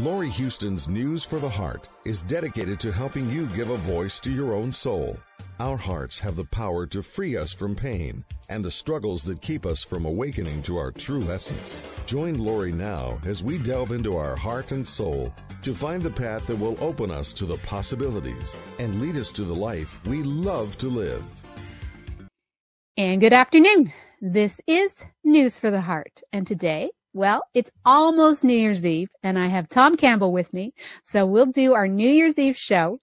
Laurie Huston's News for the Heart is dedicated to helping you give a voice to your own soul. Our hearts have the power to free us from pain and the struggles that keep us from awakening to our true essence. Join Laurie now as we delve into our heart and soul to find the path that will open us to the possibilities and lead us to the life we love to live. And good afternoon. This is News for the Heart. And today well, it's almost New Year's Eve, and I have Tom Campbell with me. So we'll do our New Year's Eve show.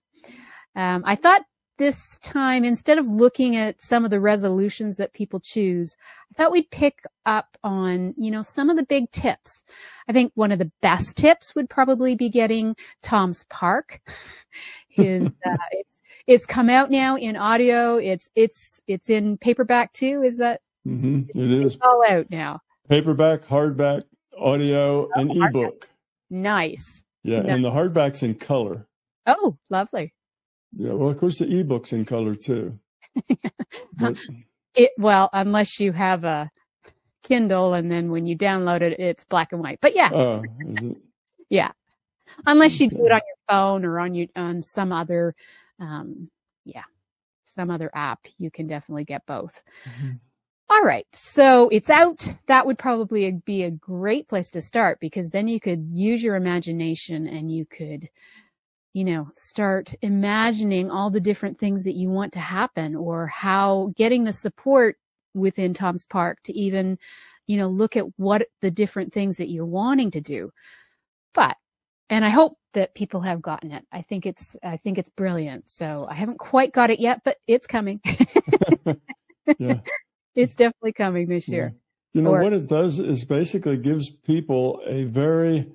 Um, I thought this time, instead of looking at some of the resolutions that people choose, I thought we'd pick up on, you know, some of the big tips. I think one of the best tips would probably be getting Tom's Park. His, uh, it's, it's come out now in audio. It's, it's, it's in paperback too. Is that? Mm-hmm. It is. It's all out now paperback, hardback, audio, oh, and ebook. Nice. Yeah, nice. and the hardback's in color. Oh, lovely. Yeah, well, of course, the ebook's in color too. but... it well, unless you have a Kindle, and then when you download it, it's black and white. But yeah, uh, yeah, unless you do it on your phone or on your on some other, um, yeah, some other app, you can definitely get both. Mm-hmm. All right. So it's out. That would probably be a great place to start because then you could use your imagination and you could, you know, start imagining all the different things that you want to happen or how getting the support within Tom's Park to even, you know, look at what the different things that you're wanting to do. But, and I hope that people have gotten it. I think it's, I think it's brilliant. So I haven't quite got it yet, but it's coming. yeah it's definitely coming this year. You know, or, what it does is basically gives people a very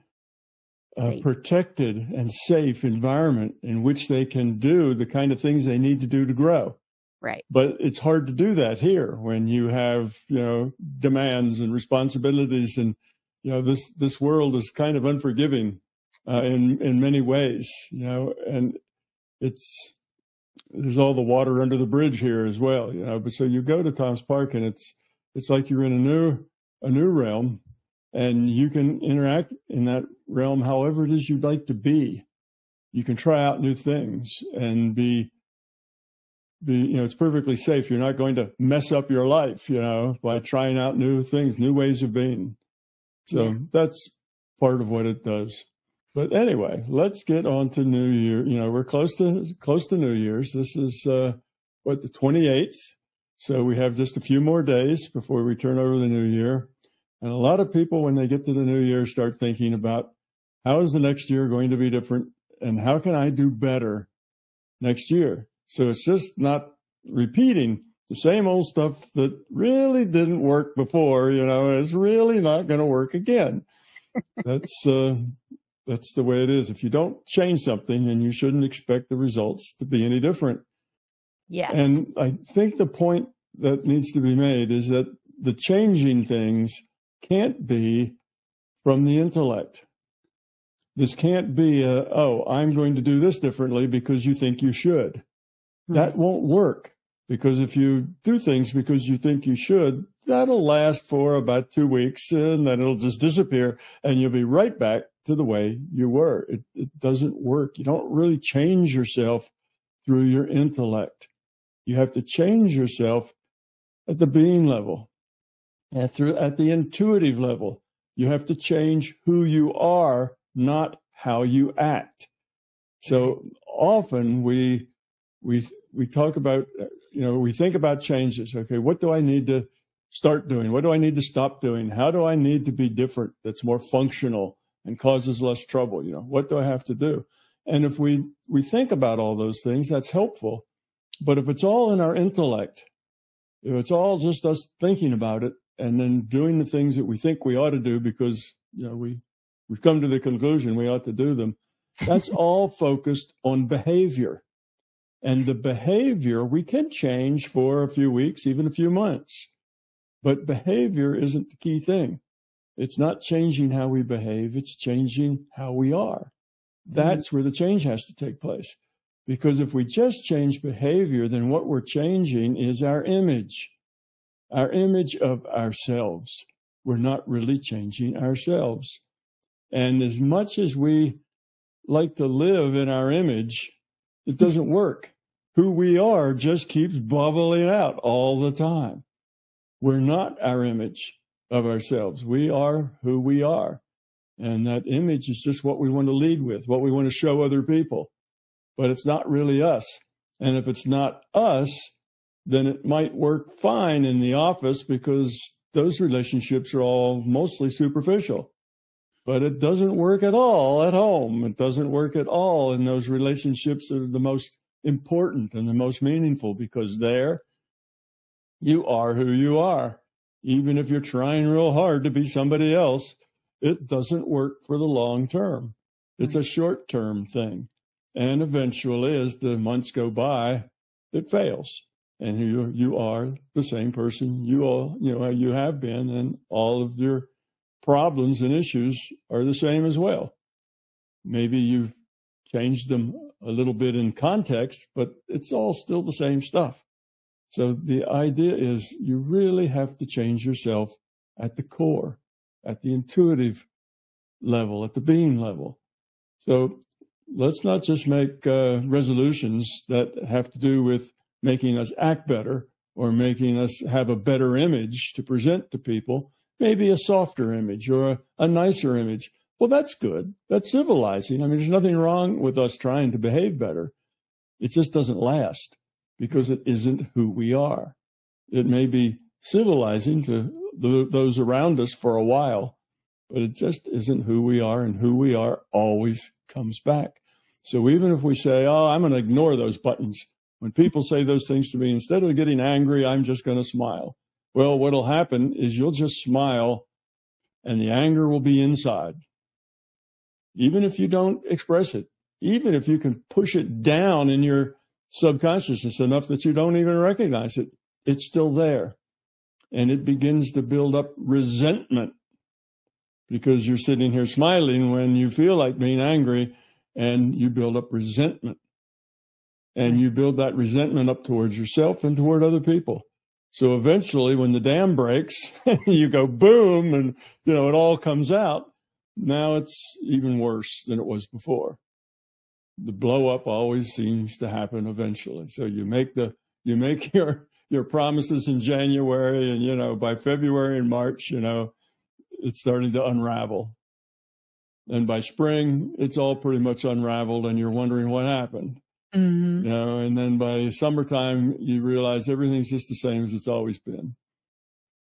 uh, protected and safe environment in which they can do the kind of things they need to do to grow. Right. But it's hard to do that here when you have, you know, demands and responsibilities and, you know, this, this world is kind of unforgiving uh, in, in many ways, you know, and it's, there's all the water under the bridge here as well, you know. But so you go to Tom's Park and it's it's like you're in a new a new realm, and you can interact in that realm however it is you'd like to be. You can try out new things and be be you know it's perfectly safe. You're not going to mess up your life, you know, by trying out new things, new ways of being. So yeah. that's part of what it does. But anyway, let's get on to New Year. You know, we're close to close to New Year's. This is uh, what the 28th. So we have just a few more days before we turn over the new year. And a lot of people, when they get to the new year, start thinking about how is the next year going to be different and how can I do better next year? So it's just not repeating the same old stuff that really didn't work before, you know, it's really not going to work again. That's uh, that's the way it is. If you don't change something, then you shouldn't expect the results to be any different. Yes. And I think the point that needs to be made is that the changing things can't be from the intellect. This can't be a, oh, I'm going to do this differently because you think you should. Hmm. That won't work because if you do things because you think you should, that'll last for about two weeks and then it'll just disappear and you'll be right back to the way you were. It, it doesn't work. You don't really change yourself through your intellect. You have to change yourself at the being level, through, at the intuitive level. You have to change who you are, not how you act. So often we, we, we talk about, you know, we think about changes. Okay. What do I need to start doing? What do I need to stop doing? How do I need to be different that's more functional? And causes less trouble. You know, what do I have to do? And if we, we think about all those things, that's helpful. But if it's all in our intellect, if it's all just us thinking about it and then doing the things that we think we ought to do because, you know, we, we've come to the conclusion we ought to do them, that's all focused on behavior. And the behavior we can change for a few weeks, even a few months. But behavior isn't the key thing. It's not changing how we behave, it's changing how we are. That's mm-hmm. where the change has to take place. Because if we just change behavior, then what we're changing is our image, our image of ourselves. We're not really changing ourselves. And as much as we like to live in our image, it doesn't work. Who we are just keeps bubbling out all the time. We're not our image of ourselves. We are who we are. And that image is just what we want to lead with, what we want to show other people. But it's not really us. And if it's not us, then it might work fine in the office because those relationships are all mostly superficial. But it doesn't work at all at home. It doesn't work at all in those relationships that are the most important and the most meaningful because there you are who you are. Even if you're trying real hard to be somebody else, it doesn't work for the long term. It's a short term thing. And eventually, as the months go by, it fails. And you, you are the same person you all, you know, you have been, and all of your problems and issues are the same as well. Maybe you've changed them a little bit in context, but it's all still the same stuff. So the idea is you really have to change yourself at the core, at the intuitive level, at the being level. So let's not just make uh, resolutions that have to do with making us act better or making us have a better image to present to people, maybe a softer image or a, a nicer image. Well, that's good. That's civilizing. I mean, there's nothing wrong with us trying to behave better. It just doesn't last because it isn't who we are. It may be civilizing to the, those around us for a while, but it just isn't who we are, and who we are always comes back. So even if we say, Oh, I'm going to ignore those buttons, when people say those things to me, instead of getting angry, I'm just going to smile. Well, what'll happen is you'll just smile and the anger will be inside. Even if you don't express it, even if you can push it down in your subconsciousness enough that you don't even recognize it, it's still there. And it begins to build up resentment because you're sitting here smiling when you feel like being angry and you build up resentment. And you build that resentment up towards yourself and toward other people. So eventually when the dam breaks, you go boom and you know it all comes out. Now it's even worse than it was before. The blow up always seems to happen eventually. So you make the you make your your promises in January and you know by February and March, you know, it's starting to unravel. And by spring, it's all pretty much unraveled and you're wondering what happened. Mm-hmm. You know, and then by summertime, you realize everything's just the same as it's always been.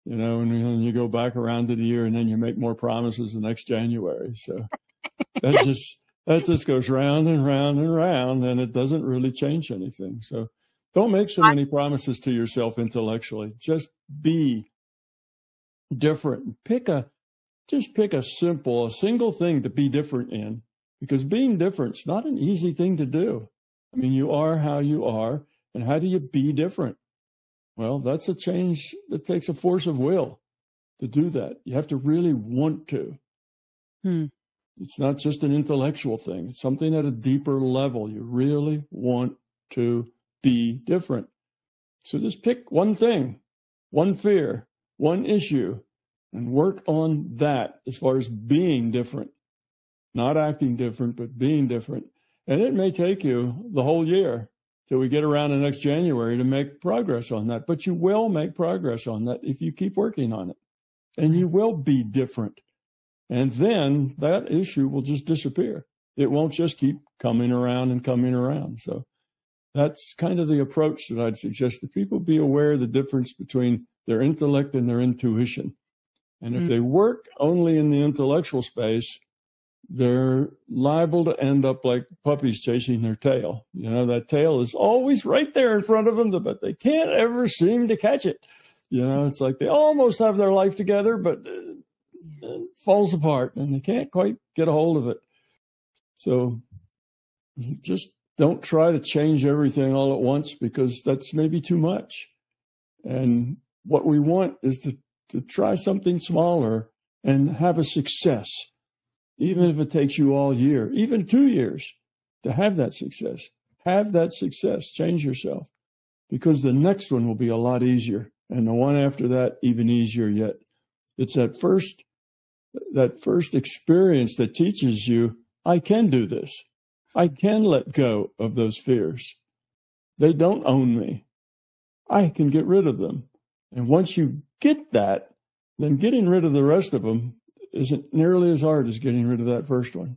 You know, and then you go back around to the year, and then you make more promises the next January. So that's just that just goes round and round and round, and it doesn't really change anything. So don't make so many promises to yourself intellectually. Just be different. Pick a just pick a simple, a single thing to be different in, because being different is not an easy thing to do. I mean, you are how you are. And how do you be different? Well, that's a change that takes a force of will to do that. You have to really want to. Hmm. It's not just an intellectual thing, it's something at a deeper level. You really want to be different. So just pick one thing, one fear, one issue, and work on that as far as being different. Not acting different, but being different. And it may take you the whole year till we get around to next January to make progress on that. But you will make progress on that if you keep working on it. And you will be different. And then that issue will just disappear. It won't just keep coming around and coming around. So that's kind of the approach that I'd suggest that people be aware of the difference between their intellect and their intuition. And if mm. they work only in the intellectual space, they're liable to end up like puppies chasing their tail. You know, that tail is always right there in front of them, but they can't ever seem to catch it. You know, it's like they almost have their life together, but it falls apart and they can't quite get a hold of it. So just don't try to change everything all at once because that's maybe too much. And what we want is to, to try something smaller and have a success even if it takes you all year, even two years to have that success. Have that success, change yourself because the next one will be a lot easier. And the one after that, even easier yet. It's that first that first experience that teaches you, I can do this. I can let go of those fears. They don't own me. I can get rid of them. And once you get that, then getting rid of the rest of them isn't nearly as hard as getting rid of that first one.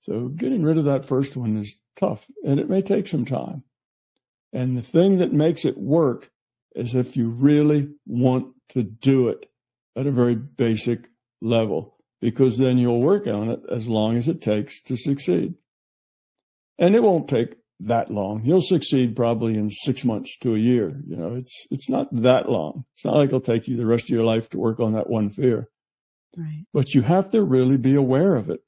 So getting rid of that first one is tough and it may take some time. And the thing that makes it work is if you really want to do it at a very basic level, because then you'll work on it as long as it takes to succeed. And it won't take that long. You'll succeed probably in six months to a year. You know, it's it's not that long. It's not like it'll take you the rest of your life to work on that one fear. Right. But you have to really be aware of it.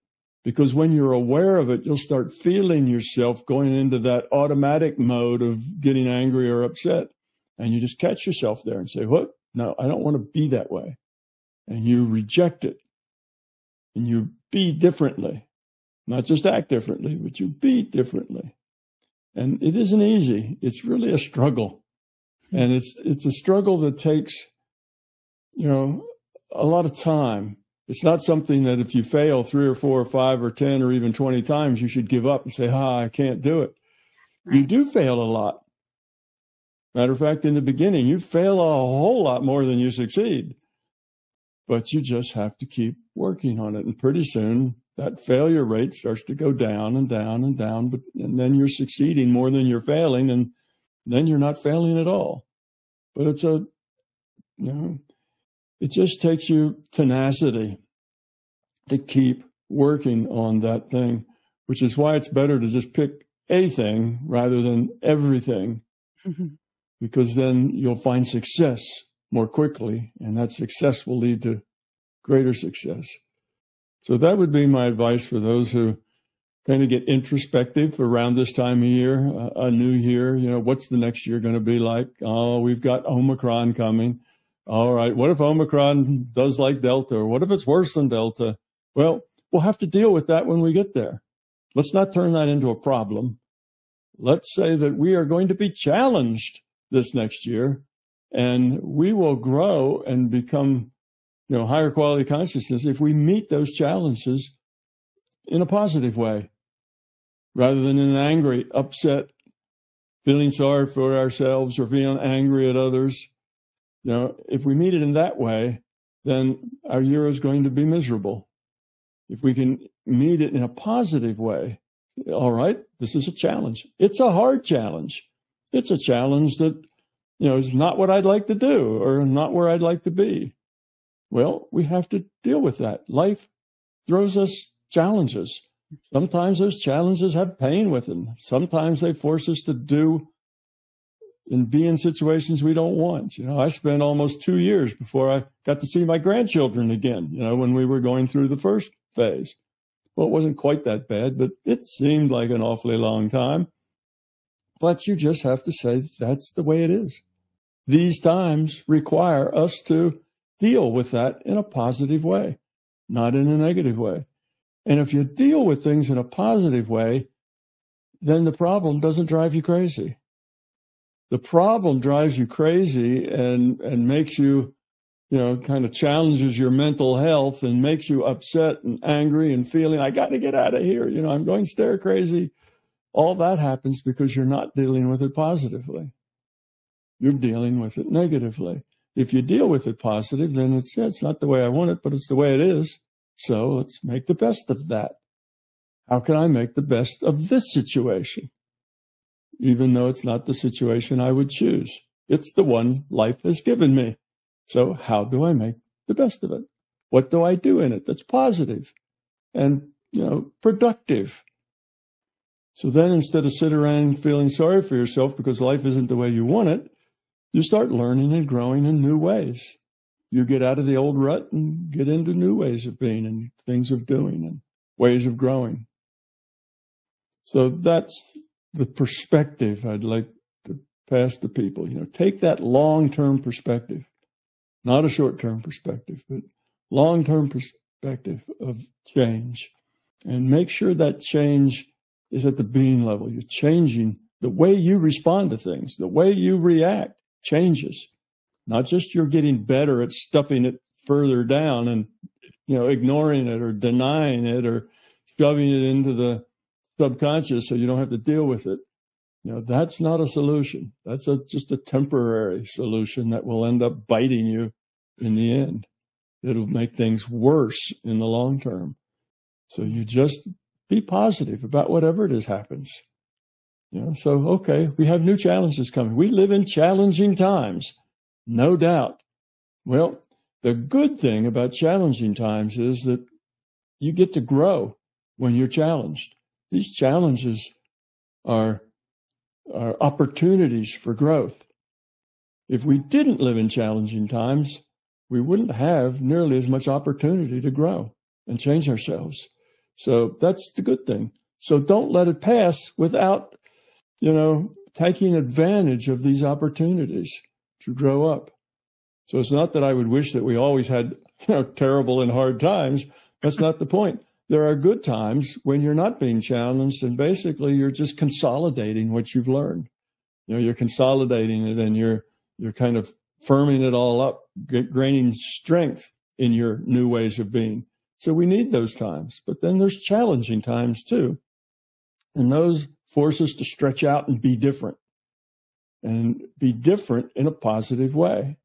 Because when you're aware of it, you'll start feeling yourself going into that automatic mode of getting angry or upset. And you just catch yourself there and say, What? No, I don't want to be that way. And you reject it. And you be differently. Not just act differently, but you be differently. And it isn't easy. It's really a struggle. And it's it's a struggle that takes, you know, a lot of time it's not something that if you fail three or four or five or 10 or even 20 times, you should give up and say, ah, I can't do it. Right. You do fail a lot. Matter of fact, in the beginning, you fail a whole lot more than you succeed. But you just have to keep working on it. And pretty soon that failure rate starts to go down and down and down. But and then you're succeeding more than you're failing, and then you're not failing at all. But it's a you know, it just takes you tenacity to keep working on that thing, which is why it's better to just pick a thing rather than everything, mm-hmm. because then you'll find success more quickly, and that success will lead to greater success. So that would be my advice for those who kind of get introspective around this time of year, a new year. You know, what's the next year going to be like? Oh, we've got Omicron coming. All right. What if Omicron does like Delta or what if it's worse than Delta? Well, we'll have to deal with that when we get there. Let's not turn that into a problem. Let's say that we are going to be challenged this next year and we will grow and become, you know, higher quality consciousness if we meet those challenges in a positive way rather than in an angry, upset, feeling sorry for ourselves or feeling angry at others you know, if we meet it in that way, then our year is going to be miserable. If we can meet it in a positive way, all right, this is a challenge. It's a hard challenge. It's a challenge that, you know, is not what I'd like to do or not where I'd like to be. Well, we have to deal with that. Life throws us challenges. Sometimes those challenges have pain with them. Sometimes they force us to do and be in situations we don't want. You know, I spent almost two years before I got to see my grandchildren again, you know, when we were going through the first phase. Well, it wasn't quite that bad, but it seemed like an awfully long time. But you just have to say that's the way it is. These times require us to deal with that in a positive way, not in a negative way. And if you deal with things in a positive way, then the problem doesn't drive you crazy. The problem drives you crazy and and makes you you know kind of challenges your mental health and makes you upset and angry and feeling i got to get out of here you know i'm going stir crazy. All that happens because you're not dealing with it positively you're dealing with it negatively if you deal with it positive then it's yeah, it's not the way i want it but it's the way it is so let's make the best of that how can i make the best of this situation even though it's not the situation I would choose. It's the one life has given me. So how do I make the best of it? What do I do in it that's positive and, you know, productive? So then instead of sit around feeling sorry for yourself because life isn't the way you want it, you start learning and growing in new ways. You get out of the old rut and get into new ways of being and things of doing and ways of growing. So that's the perspective I'd like to pass to people. You know, take that long term perspective, not a short term perspective, but long term perspective of change and make sure that change is at the being level. You're changing the way you respond to things, the way you react changes. Not just you're getting better at stuffing it further down and you know, ignoring it or denying it or shoving it into the subconscious so you don't have to deal with it. You know, that's not a solution. That's a, just a temporary solution that will end up biting you in the end. It'll make things worse in the long term. So you just be positive about whatever it is happens. So okay, we have new challenges coming. We live in challenging times, no doubt. Well, the good thing about challenging times is that you get to grow when you're challenged. These challenges are, are opportunities for growth. If we didn't live in challenging times, we wouldn't have nearly as much opportunity to grow and change ourselves. So that's the good thing. So don't let it pass without, you know, taking advantage of these opportunities to grow up. So it's not that I would wish that we always had, you know, terrible and hard times. That's not the point. There are good times when you're not being challenged and basically you're just consolidating what you've learned. You know, you're consolidating it and you're, you're kind of firming it all up, gaining strength in your new ways of being. So we need those times, but then there's challenging times too. And those force us to stretch out and be different and be different in a positive way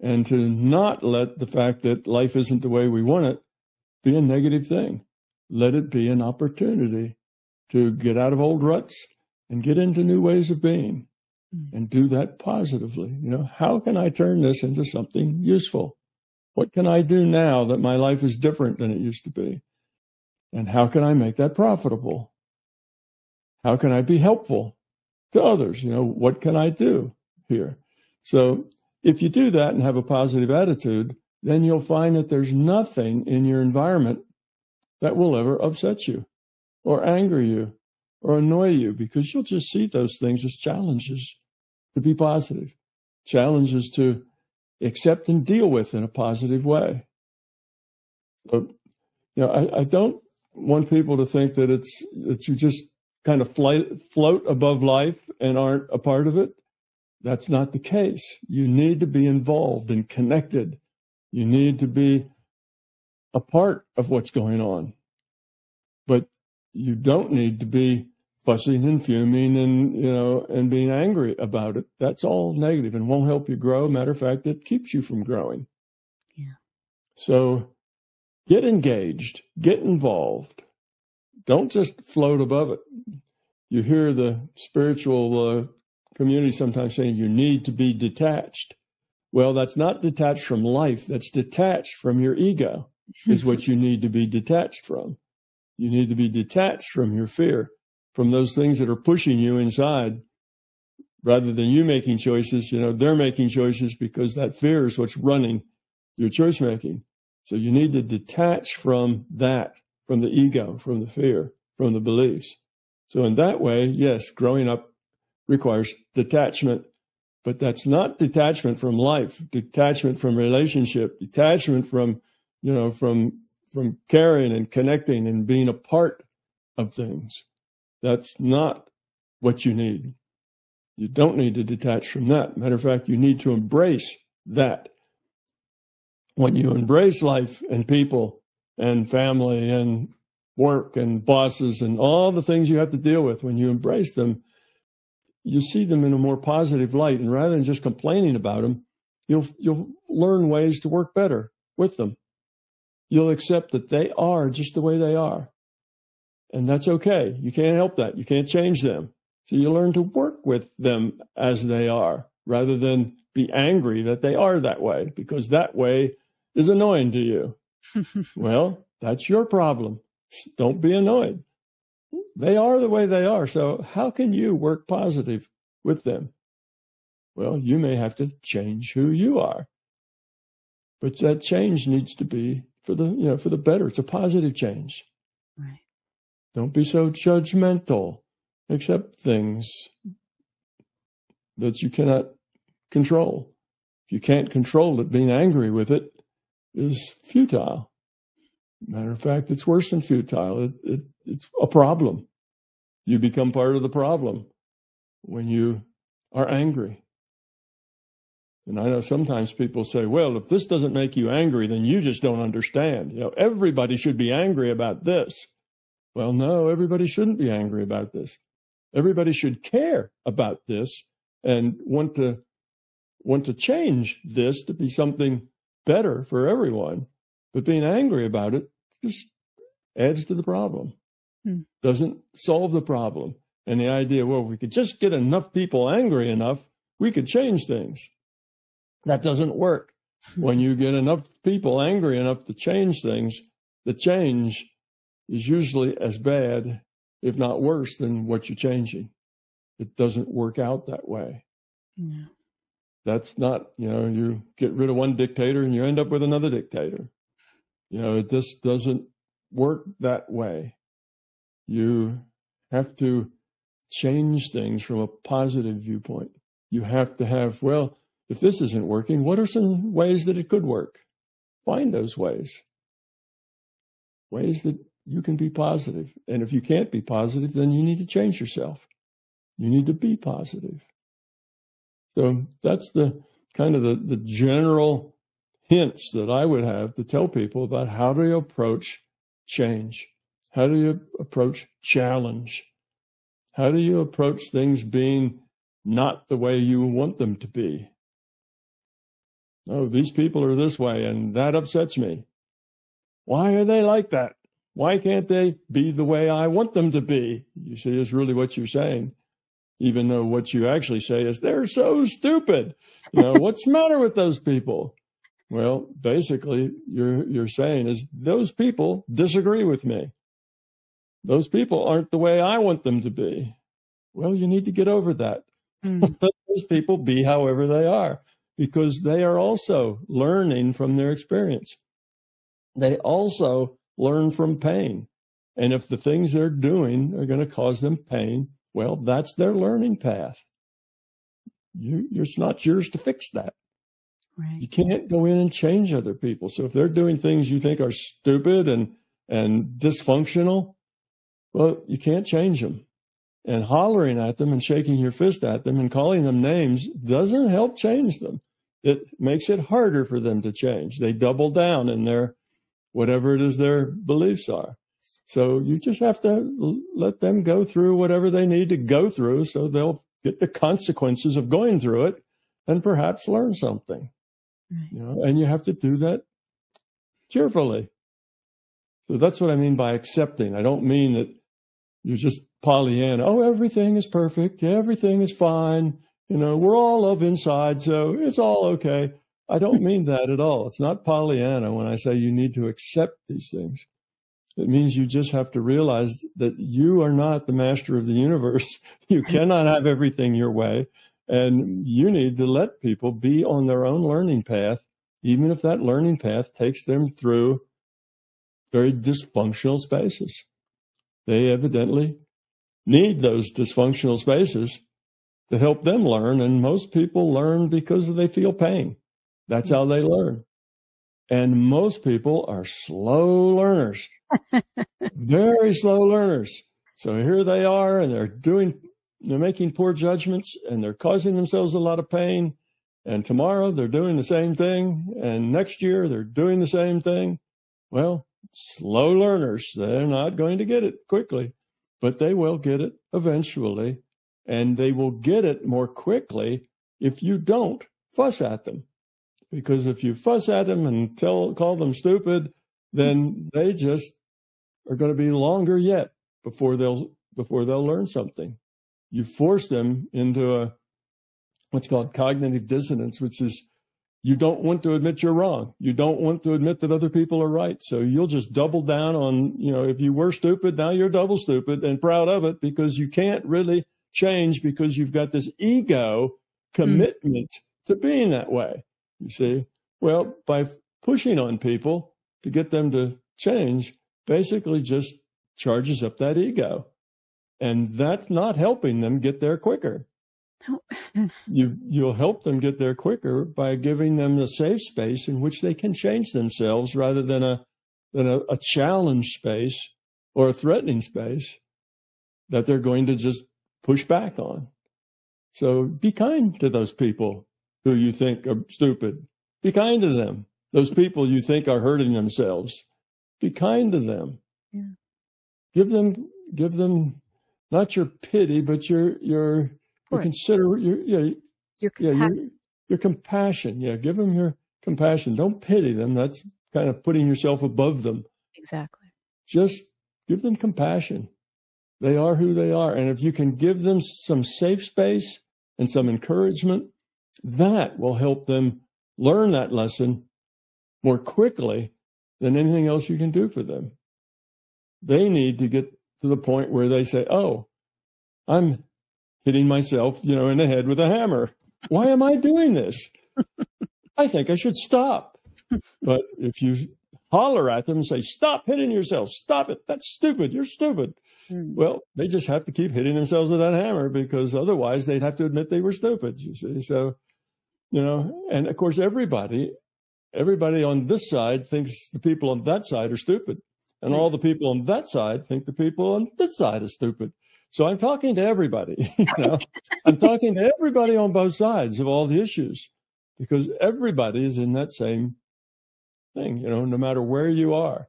and to not let the fact that life isn't the way we want it be a negative thing. Let it be an opportunity to get out of old ruts and get into new ways of being mm. and do that positively. You know, how can I turn this into something useful? What can I do now that my life is different than it used to be? And how can I make that profitable? How can I be helpful to others? You know, what can I do here? So if you do that and have a positive attitude, then you'll find that there's nothing in your environment that will ever upset you or anger you or annoy you because you'll just see those things as challenges to be positive, challenges to accept and deal with in a positive way. So, you know, I, I don't want people to think that it's that you just kind of flight, float above life and aren't a part of it. That's not the case. You need to be involved and connected. You need to be a part of what's going on. But you don't need to be fussing and fuming and, you know, and being angry about it. That's all negative and won't help you grow. Matter of fact, it keeps you from growing. Yeah. So get engaged, get involved. Don't just float above it. You hear the spiritual uh, community sometimes saying you need to be detached. Well, that's not detached from life. That's detached from your ego is what you need to be detached from. You need to be detached from your fear, from those things that are pushing you inside rather than you making choices. You know, they're making choices because that fear is what's running your choice making. So you need to detach from that, from the ego, from the fear, from the beliefs. So in that way, yes, growing up requires detachment, but that's not detachment from life, detachment from relationship, detachment from, you know, from, from caring and connecting and being a part of things. That's not what you need. You don't need to detach from that. Matter of fact, you need to embrace that. When you embrace life and people and family and work and bosses and all the things you have to deal with, when you embrace them, you see them in a more positive light. And rather than just complaining about them, you'll, you'll learn ways to work better with them. You'll accept that they are just the way they are. And that's okay. You can't help that. You can't change them. So you learn to work with them as they are rather than be angry that they are that way because that way is annoying to you. well, that's your problem. Don't be annoyed. They are the way they are. So how can you work positive with them? Well, you may have to change who you are. But that change needs to be for the, you know, for the better. It's a positive change. Right. Don't be so judgmental. Accept things that you cannot control. If you can't control it, being angry with it is futile. Matter of fact, it's worse than futile. It, it, it's a problem. You become part of the problem when you are angry. And I know sometimes people say, well, if this doesn't make you angry, then you just don't understand. You know, everybody should be angry about this. Well, no, everybody shouldn't be angry about this. Everybody should care about this and want to want to change this to be something better for everyone. But being angry about it just adds to the problem. Hmm. Doesn't solve the problem. And the idea, well, if we could just get enough people angry enough, we could change things. That doesn't work. when you get enough people angry enough to change things, the change is usually as bad, if not worse, than what you're changing. It doesn't work out that way. Yeah. That's not, you know, you get rid of one dictator and you end up with another dictator. You know, this doesn't work that way. You have to change things from a positive viewpoint. You have to have, well, if this isn't working, what are some ways that it could work? Find those ways. Ways that you can be positive. And if you can't be positive, then you need to change yourself. You need to be positive. So that's the kind of the, the general hints that I would have to tell people about how do you approach change? How do you approach challenge? How do you approach things being not the way you want them to be? oh, these people are this way, and that upsets me. Why are they like that? Why can't they be the way I want them to be? You see, is really what you're saying, even though what you actually say is they're so stupid. You know, what's the matter with those people? Well, basically, you're you're saying is those people disagree with me. Those people aren't the way I want them to be. Well, you need to get over that. Mm. Let those people be however they are because they are also learning from their experience. They also learn from pain. And if the things they're doing are going to cause them pain, well, that's their learning path. You, it's not yours to fix that. Right. You can't go in and change other people. So if they're doing things you think are stupid and, and dysfunctional, well, you can't change them. And hollering at them and shaking your fist at them and calling them names doesn't help change them it makes it harder for them to change. They double down in their whatever it is their beliefs are. So you just have to let them go through whatever they need to go through so they'll get the consequences of going through it and perhaps learn something. Right. You know, and you have to do that cheerfully. So that's what I mean by accepting. I don't mean that you're just Pollyanna. Oh, everything is perfect. Everything is fine. You know, we're all love inside, so it's all okay. I don't mean that at all. It's not Pollyanna when I say you need to accept these things. It means you just have to realize that you are not the master of the universe. You cannot have everything your way. And you need to let people be on their own learning path, even if that learning path takes them through very dysfunctional spaces. They evidently need those dysfunctional spaces to help them learn. And most people learn because they feel pain. That's how they learn. And most people are slow learners, very slow learners. So here they are and they're doing, they're making poor judgments and they're causing themselves a lot of pain. And tomorrow they're doing the same thing. And next year they're doing the same thing. Well, slow learners, they're not going to get it quickly, but they will get it eventually and they will get it more quickly if you don't fuss at them. Because if you fuss at them and tell call them stupid, then they just are going to be longer yet before they'll before they'll learn something. You force them into a what's called cognitive dissonance, which is you don't want to admit you're wrong. You don't want to admit that other people are right. So you'll just double down on, you know, if you were stupid, now you're double stupid and proud of it because you can't really change because you've got this ego commitment mm. to being that way. You see? Well, by pushing on people to get them to change, basically just charges up that ego. And that's not helping them get there quicker. you you'll help them get there quicker by giving them a safe space in which they can change themselves rather than a than a, a challenge space or a threatening space that they're going to just push back on. So be kind to those people who you think are stupid. Be kind to them. Those people you think are hurting themselves. Be kind to them. Yeah. Give them give them not your pity, but your your your consider your yeah your yeah your, your compassion. Yeah, give them your compassion. Don't pity them. That's kind of putting yourself above them. Exactly. Just give them compassion. They are who they are. And if you can give them some safe space and some encouragement, that will help them learn that lesson more quickly than anything else you can do for them. They need to get to the point where they say, Oh, I'm hitting myself, you know, in the head with a hammer. Why am I doing this? I think I should stop. But if you holler at them and say, Stop hitting yourself, stop it. That's stupid. You're stupid. Mm. Well, they just have to keep hitting themselves with that hammer because otherwise they'd have to admit they were stupid, you see. So, you know, and of course, everybody, everybody on this side thinks the people on that side are stupid. And all hmm. the people on that side think the people on this side are stupid. So I'm talking to everybody. You know? I'm talking to everybody on both sides of all the issues because everybody is in that same thing, you know, no matter where you are.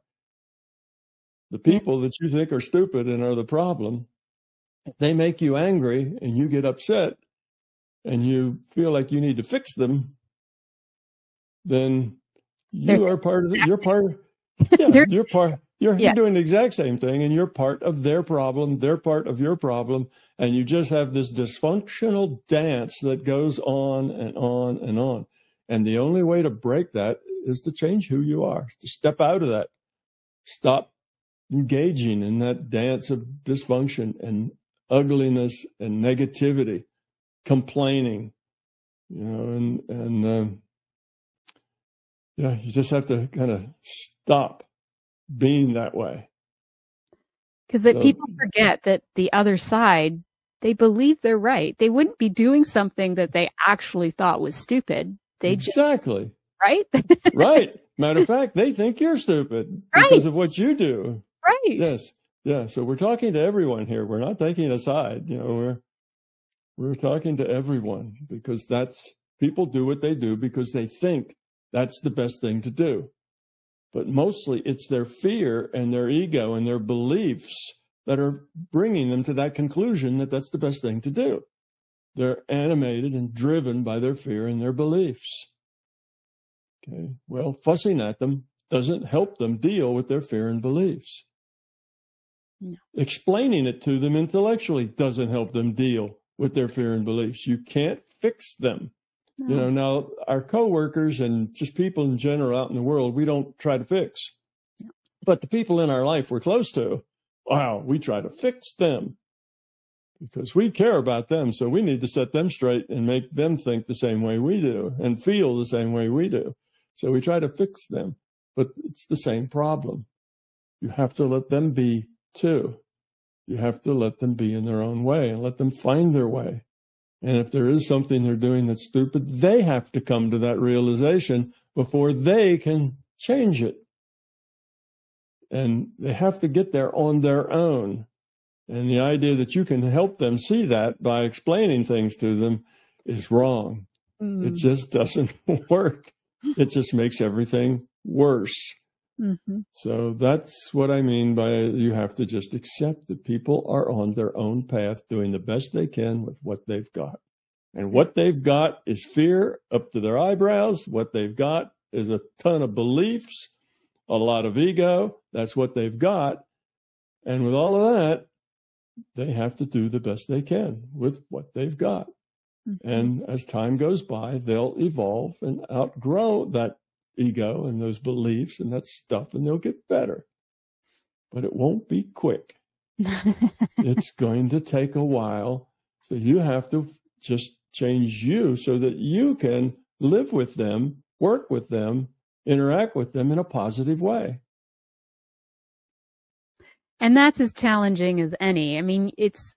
The people that you think are stupid and are the problem, they make you angry and you get upset and you feel like you need to fix them, then you They're, are part of the, you're part yeah, you're part you're, yeah. you're doing the exact same thing and you're part of their problem, they're part of your problem, and you just have this dysfunctional dance that goes on and on and on. And the only way to break that is to change who you are, to step out of that. Stop engaging in that dance of dysfunction and ugliness and negativity, complaining, you know, and, and, uh, yeah, you just have to kind of stop being that way. Because so, people forget that the other side, they believe they're right. They wouldn't be doing something that they actually thought was stupid. They exactly just, right, right. Matter of fact, they think you're stupid right. because of what you do. Right. Yes. Yeah. So we're talking to everyone here. We're not taking a side. You know, we're we're talking to everyone because that's people do what they do because they think that's the best thing to do but mostly it's their fear and their ego and their beliefs that are bringing them to that conclusion that that's the best thing to do. They're animated and driven by their fear and their beliefs. Okay. Well, fussing at them doesn't help them deal with their fear and beliefs. No. Explaining it to them intellectually doesn't help them deal with their fear and beliefs. You can't fix them. You know, now our coworkers and just people in general out in the world, we don't try to fix. But the people in our life we're close to, wow, we try to fix them because we care about them. So we need to set them straight and make them think the same way we do and feel the same way we do. So we try to fix them, but it's the same problem. You have to let them be too. You have to let them be in their own way and let them find their way. And if there is something they're doing that's stupid, they have to come to that realization before they can change it. And they have to get there on their own. And the idea that you can help them see that by explaining things to them is wrong. Mm. It just doesn't work. It just makes everything worse. Mm-hmm. So that's what I mean by you have to just accept that people are on their own path doing the best they can with what they've got. And what they've got is fear up to their eyebrows. What they've got is a ton of beliefs, a lot of ego. That's what they've got. And with all of that, they have to do the best they can with what they've got. Mm-hmm. And as time goes by, they'll evolve and outgrow that ego and those beliefs and that stuff, and they'll get better. But it won't be quick. it's going to take a while. So you have to just change you so that you can live with them, work with them, interact with them in a positive way. And that's as challenging as any. I mean, it's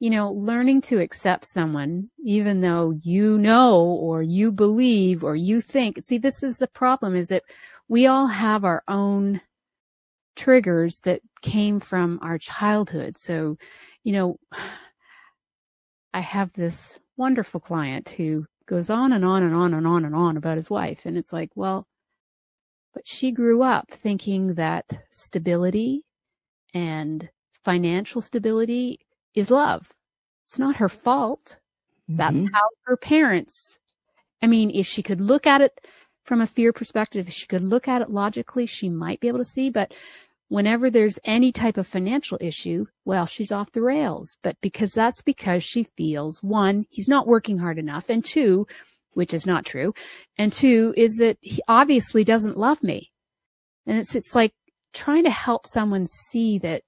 you know, learning to accept someone, even though you know or you believe or you think. See, this is the problem is that we all have our own triggers that came from our childhood. So, you know, I have this wonderful client who goes on and on and on and on and on about his wife. And it's like, well, but she grew up thinking that stability and financial stability is love. It's not her fault. That's Mhm. how her parents, I mean, if she could look at it from a fear perspective, if she could look at it logically, she might be able to see. But whenever there's any type of financial issue, well, she's off the rails. But because that's because she feels one, he's not working hard enough. And two, which is not true. And two is that he obviously doesn't love me. And it's, it's like trying to help someone see that,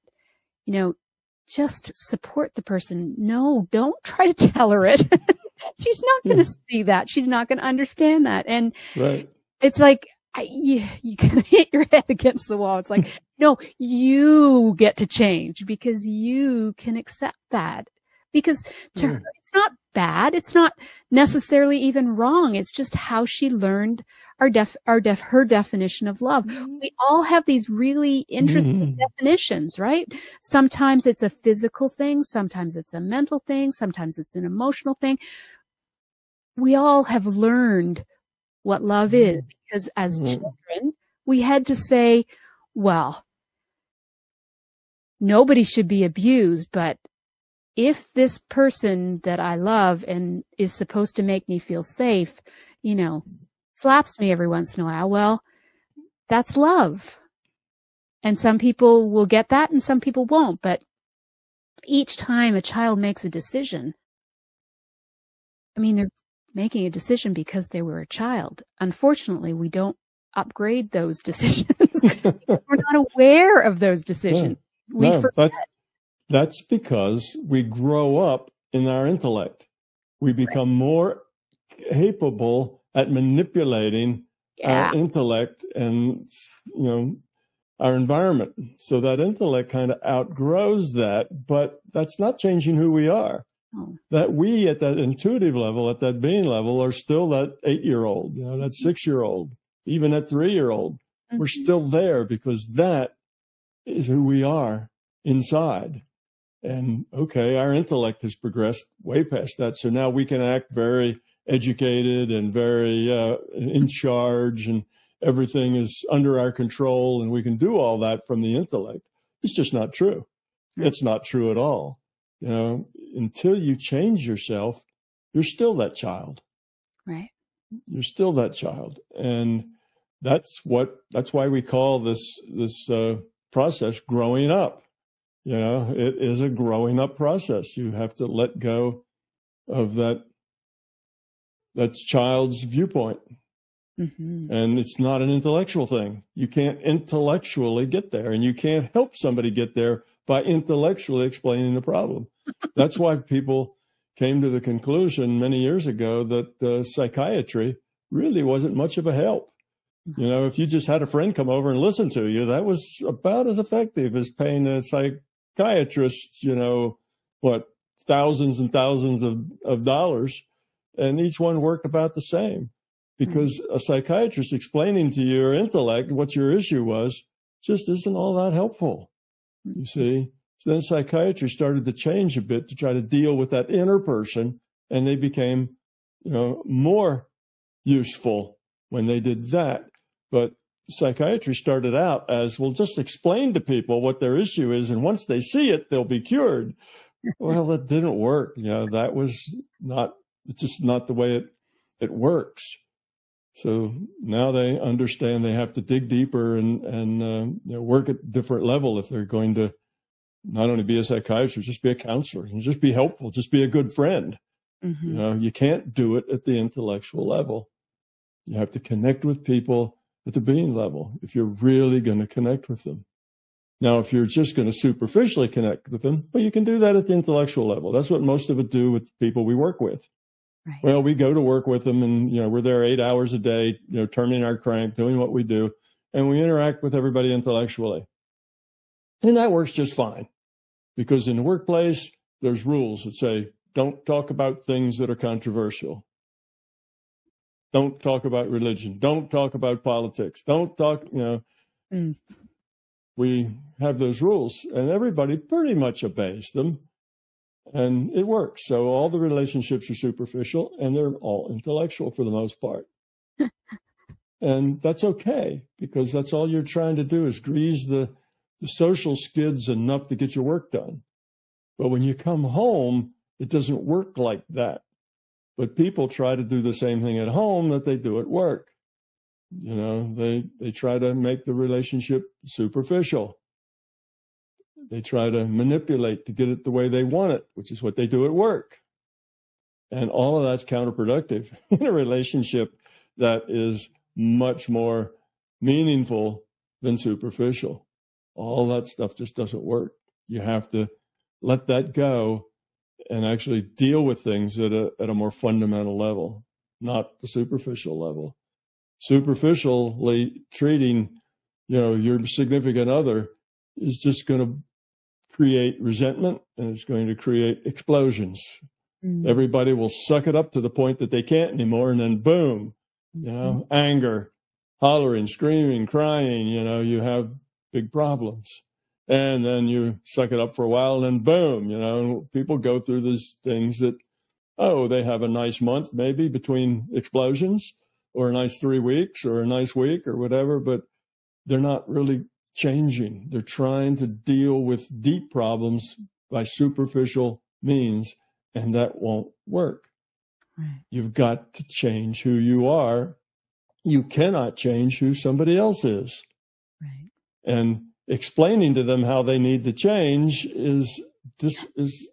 you know, just support the person. No, don't try to tell her it. She's not going to see that. She's not going to understand that. And Right. it's like I, you, you can hit your head against the wall. It's like, no, you get to change because you can accept that. Because to Mm. her, it's not bad. It's not necessarily even wrong. It's just how she learned our def, our def, her definition of love. We all have these really interesting Mhm. definitions, right? Sometimes it's a physical thing. Sometimes it's a mental thing. Sometimes it's an emotional thing. We all have learned what love is because as Mhm. children, we had to say, well, nobody should be abused, but if this person that I love and is supposed to make me feel safe, you know, slaps me every once in a while, well, that's love. And some people will get that and some people won't. But each time a child makes a decision, I mean, they're making a decision because they were a child. Unfortunately, we don't upgrade those decisions. we're not aware of those decisions. We no, forget. that's that's because we grow up in our intellect. We become more capable at manipulating Yeah. our intellect and you know our environment. So that intellect kind of outgrows that, but that's not changing who we are. Oh. That we at that intuitive level, at that being level, are still that eight year old, you know, that six year old, even that three year old. We're Mhm. still there because that is who we are inside. And okay, our intellect has progressed way past that. So now we can act very educated and very uh, in charge, and everything is under our control, and we can do all that from the intellect. It's just not true. It's not true at all. You know, until you change yourself, you're still that child Right. you're still that child and that's what that's why we call this this uh, process growing up you know it is a growing up process you have to let go of that that's child's viewpoint. Hmm and it's not an intellectual thing. You can't intellectually get there and you can't help somebody get there by intellectually explaining the problem. That's why people came to the conclusion many years ago that uh, psychiatry really wasn't much of a help. You know if you just had a friend come over and listen to you that was about as effective as paying a psychiatrist you know what thousands and thousands of, of dollars and each one worked about the same because mm-hmm. a psychiatrist explaining to your intellect what your issue was just isn't all that helpful. You mm-hmm. see? So then psychiatry started to change a bit to try to deal with that inner person, and they became, you know, more useful when they did that. But psychiatry started out as well, just explain to people what their issue is, and once they see it, they'll be cured. well, that didn't work. You know, that was not it's just not the way it it works. So now they understand they have to dig deeper and and uh, you know, work at a different level if they're going to not only be a psychiatrist, just be a counselor and just be helpful, just be a good friend. hmm You know, you can't do it at the intellectual level. You have to connect with people at the being level if you're really going to connect with them. Now, if you're just going to superficially connect with them, well, you can do that at the intellectual level. That's what most of it do with people we work with. Right. Well, we go to work with them and, you know, we're there eight hours a day, you know, turning our crank, doing what we do, and we interact with everybody intellectually. And that works just fine because in the workplace, there's rules that say, don't talk about things that are controversial. Don't talk about religion. Don't talk about politics. Don't talk, you know. Mm. We have those rules and everybody pretty much obeys them. And it works. So all the relationships are superficial and they're all intellectual for the most part. and that's okay because that's all you're trying to do is grease the, the social skids enough to get your work done. But when you come home, it doesn't work like that. But people try to do the same thing at home that they do at work. You know, they, they try to make the relationship superficial. They try to manipulate to get it the way they want it, which is what they do at work. And all of that's counterproductive in a relationship that is much more meaningful than superficial. All that stuff just doesn't work. You have to let that go and actually deal with things at a, at a more fundamental level, not the superficial level. Superficially treating, you know, your significant other is just going to create resentment and it's going to create explosions. Mm-hmm. Everybody will suck it up to the point that they can't anymore. And then boom, you know, mm-hmm. anger, hollering, screaming, crying, you know, you have big problems. And then you suck it up for a while and then boom, you know, people go through these things that, oh, they have a nice month maybe between explosions or a nice three weeks or a nice week or whatever, but they're not really changing. They're trying to deal with deep problems by superficial means, and that won't work. Right. You've got to change who you are. You cannot change who somebody else is. Right. And explaining to them how they need to change is this is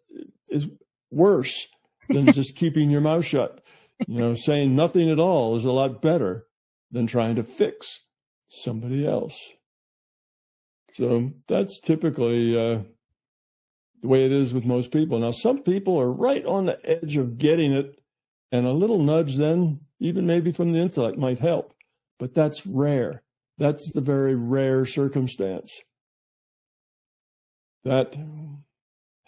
is worse than just keeping your mouth shut. You know, saying nothing at all is a lot better than trying to fix somebody else. So that's typically uh, the way it is with most people. Now, some people are right on the edge of getting it, and a little nudge, then, even maybe from the intellect, might help. But that's rare. That's the very rare circumstance. That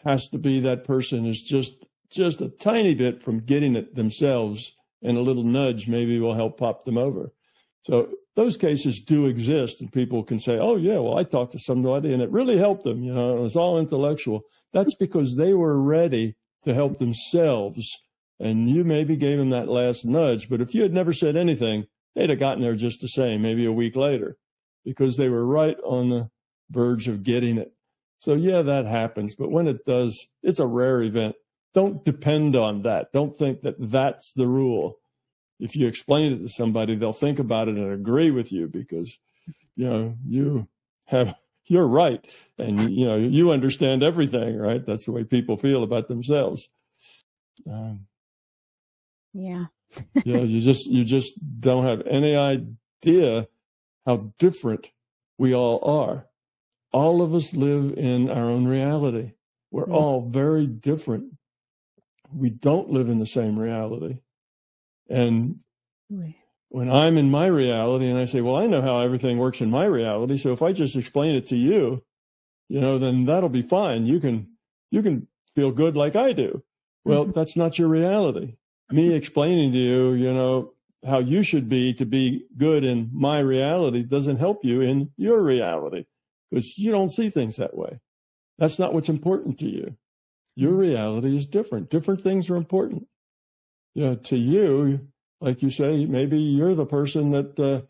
has to be that person is just just a tiny bit from getting it themselves, and a little nudge maybe will help pop them over. So those cases do exist, and people can say, "Oh yeah, well I talked to somebody and it really helped them." You know, it was all intellectual. That's because they were ready to help themselves, and you maybe gave them that last nudge. But if you had never said anything, they'd have gotten there just the same, maybe a week later, because they were right on the verge of getting it. So yeah, that happens, but when it does, it's a rare event. Don't depend on that. Don't think that that's the rule if you explain it to somebody, they'll think about it and agree with you because, you know, you have, you're right. And, you know, you understand everything, right? That's the way people feel about themselves. Um, yeah. yeah. You just, you just don't have any idea how different we all are. All of us live in our own reality. We're yeah. all very different. We don't live in the same reality. And when I'm in my reality and I say, well, I know how everything works in my reality. So if I just explain it to you, you know, then that'll be fine. You can, you can feel good like I do. Well, mm-hmm. that's not your reality. Me explaining to you, you know, how you should be to be good in my reality doesn't help you in your reality because you don't see things that way. That's not what's important to you. Your mm-hmm. reality is different. Different things are important you know, to you, like you say, maybe you're the person that uh,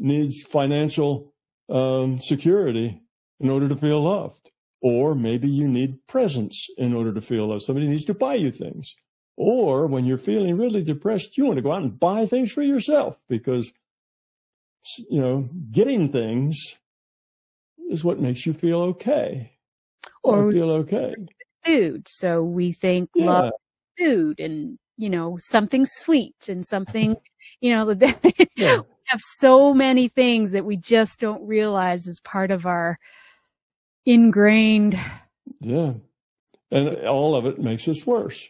needs financial um, security in order to feel loved. Or maybe you need presents in order to feel loved. Somebody needs to buy you things. Or when you're feeling really depressed, you want to go out and buy things for yourself because, you know, getting things is what makes you feel okay. Or, or feel okay. Food. So we think yeah. love food and you know, something sweet and something, you know, yeah. we have so many things that we just don't realize is part of our ingrained. Yeah. And all of it makes us worse.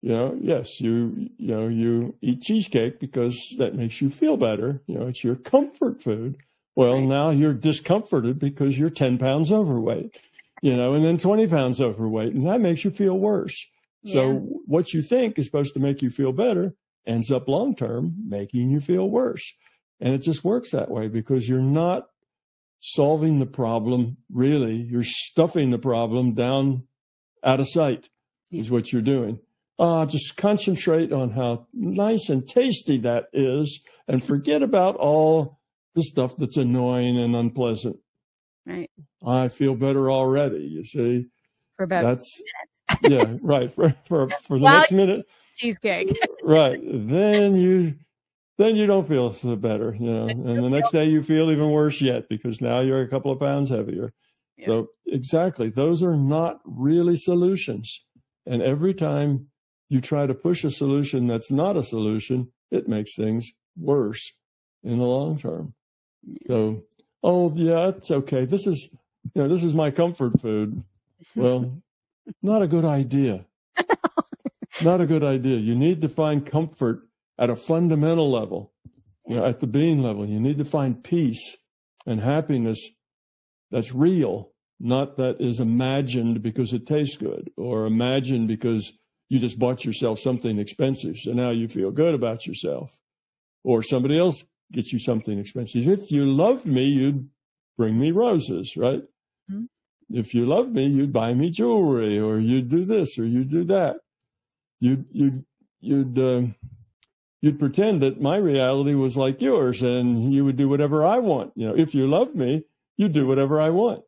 You know, yes, you, you know, you eat cheesecake because that makes you feel better. You know, it's your comfort food. Well, right. now you're discomforted because you're 10 pounds overweight, you know, and then 20 pounds overweight, and that makes you feel worse. So yeah. what you think is supposed to make you feel better ends up long term making you feel worse. And it just works that way because you're not solving the problem really. You're stuffing the problem down out of sight. yeah. is what you're doing. Uh, just concentrate on how nice and tasty that is and forget about all the stuff that's annoying and unpleasant. Right. I feel better already, you see. For about that's yeah, right. For for for the next minute. Cheesecake. right. Then you then you don't feel so better, you know. And the next day you feel even worse yet because now you're a couple of pounds heavier. Yeah. So exactly, those are not really solutions. And every time you try to push a solution that's not a solution, it makes things worse in the long term. So, oh yeah, it's okay. This is, you know, this is my comfort food. Well, not a good idea. not a good idea. You need to find comfort at a fundamental level, you know, at the being level. You need to find peace and happiness that's real, not that is imagined because it tastes good or imagined because you just bought yourself something expensive. So now you feel good about yourself. Or somebody else gets you something expensive. If you loved me, you'd bring me roses, right? Mm-hmm. If you loved me, you'd buy me jewelry or you'd do this or you'd do that. You'd, you'd, you'd, uh, you'd pretend that my reality was like yours and you would do whatever I want. You know, if you loved me, you'd do whatever I want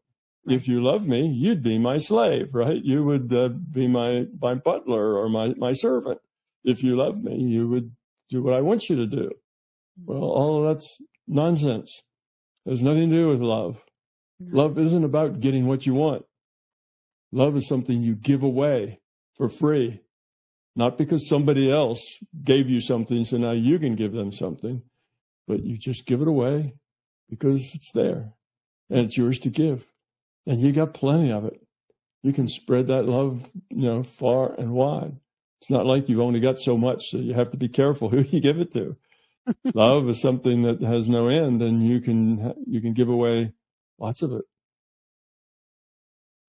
if you love me, you'd be my slave, right? You would uh, be my, my butler or my, my servant. If you love me, you would do what I want you to do. Well, all of that's nonsense. It has nothing to do with love. Love isn't about getting what you want. Love is something you give away for free, not because somebody else gave you something, so now you can give them something, but you just give it away because it's there and it's yours to give and you got plenty of it. You can spread that love, you know, far and wide. It's not like you've only got so much, so you have to be careful who you give it to. love is something that has no end, and you can you can give away lots of it.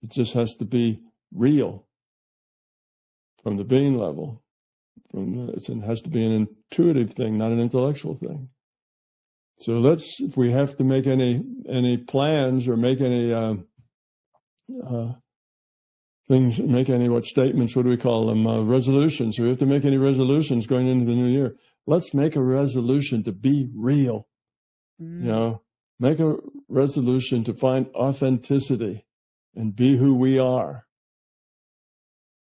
It just has to be real from the being level. From the, it has to be an intuitive thing, not an intellectual thing. So let's, if we have to make any any plans or make any uh, uh, things, make any what statements, what do we call them? Uh, resolutions. We have to make any resolutions going into the new year. Let's make a resolution to be real. Mm. You know, make a resolution to find authenticity and be who we are.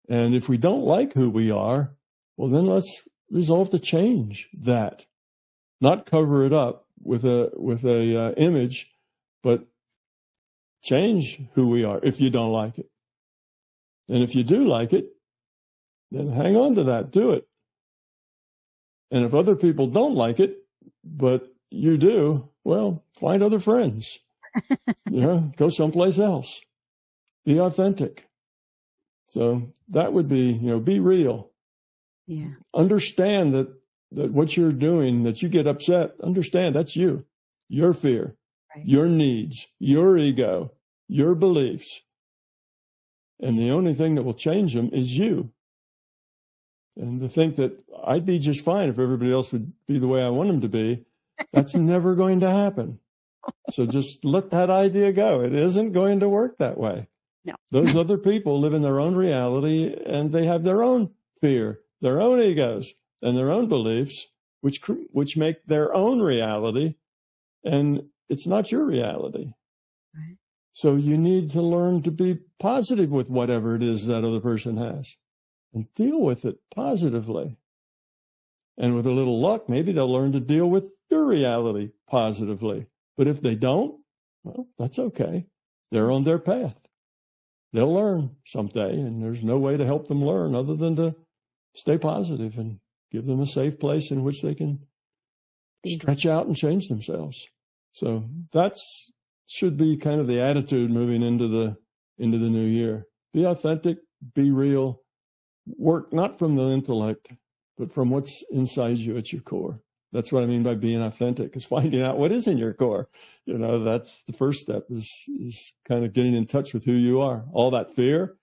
And if we don't like who we are, well, then let's resolve to change that, not cover it up with a with a uh, image, but change who we are if you don't like it. And if you do like it, then hang on to that, do it. And if other people don't like it, but you do, well, find other friends. yeah, go someplace else. Be authentic. So that would be, you know, be real. Yeah. Understand that that what you're doing, that you get upset, understand that's you, your fear, right. your needs, your ego, your beliefs. And the only thing that will change them is you. And to think that I'd be just fine if everybody else would be the way I want them to be, that's never going to happen. So just let that idea go. It isn't going to work that way. No. Those other people live in their own reality and they have their own fear, their own egos, and their own beliefs, which which make their own reality, and it's not your reality. Right. So you need to learn to be positive with whatever it is that other person has and deal with it positively. And with a little luck, maybe they'll learn to deal with your reality positively. But if they don't, well, that's okay. They're on their path. They'll learn someday, and there's no way to help them learn other than to stay positive and give them a safe place in which they can stretch out and change themselves. So that's should be kind of the attitude moving into the into the new year. Be authentic, be real, work not from the intellect, but from what's inside you at your core. That's what I mean by being authentic is finding out what is in your core. You know, that's the first step is is kind of getting in touch with who you are. All that fear,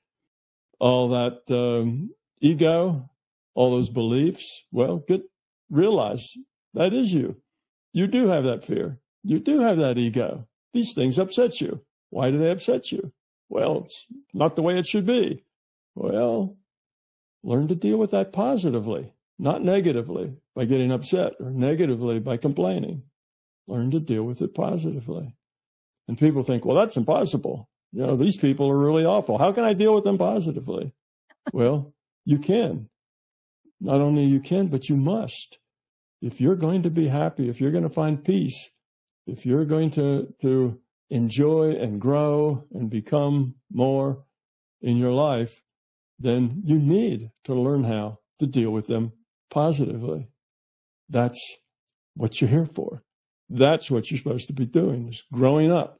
all that um, ego, all those beliefs. Well, get realize that is you. You do have that fear. You do have that ego. These things upset you. Why do they upset you? Well, it's not the way it should be. Well, learn to deal with that positively, not negatively by getting upset or negatively by complaining. Learn to deal with it positively. And people think, well, that's impossible. You know, these people are really awful. How can I deal with them positively? well, you can. Not only you can, but you must. If you're going to be happy, if you're going to find peace, if you're going to, to enjoy and grow and become more in your life, then you need to learn how to deal with them positively. That's what you're here for. That's what you're supposed to be doing is growing up,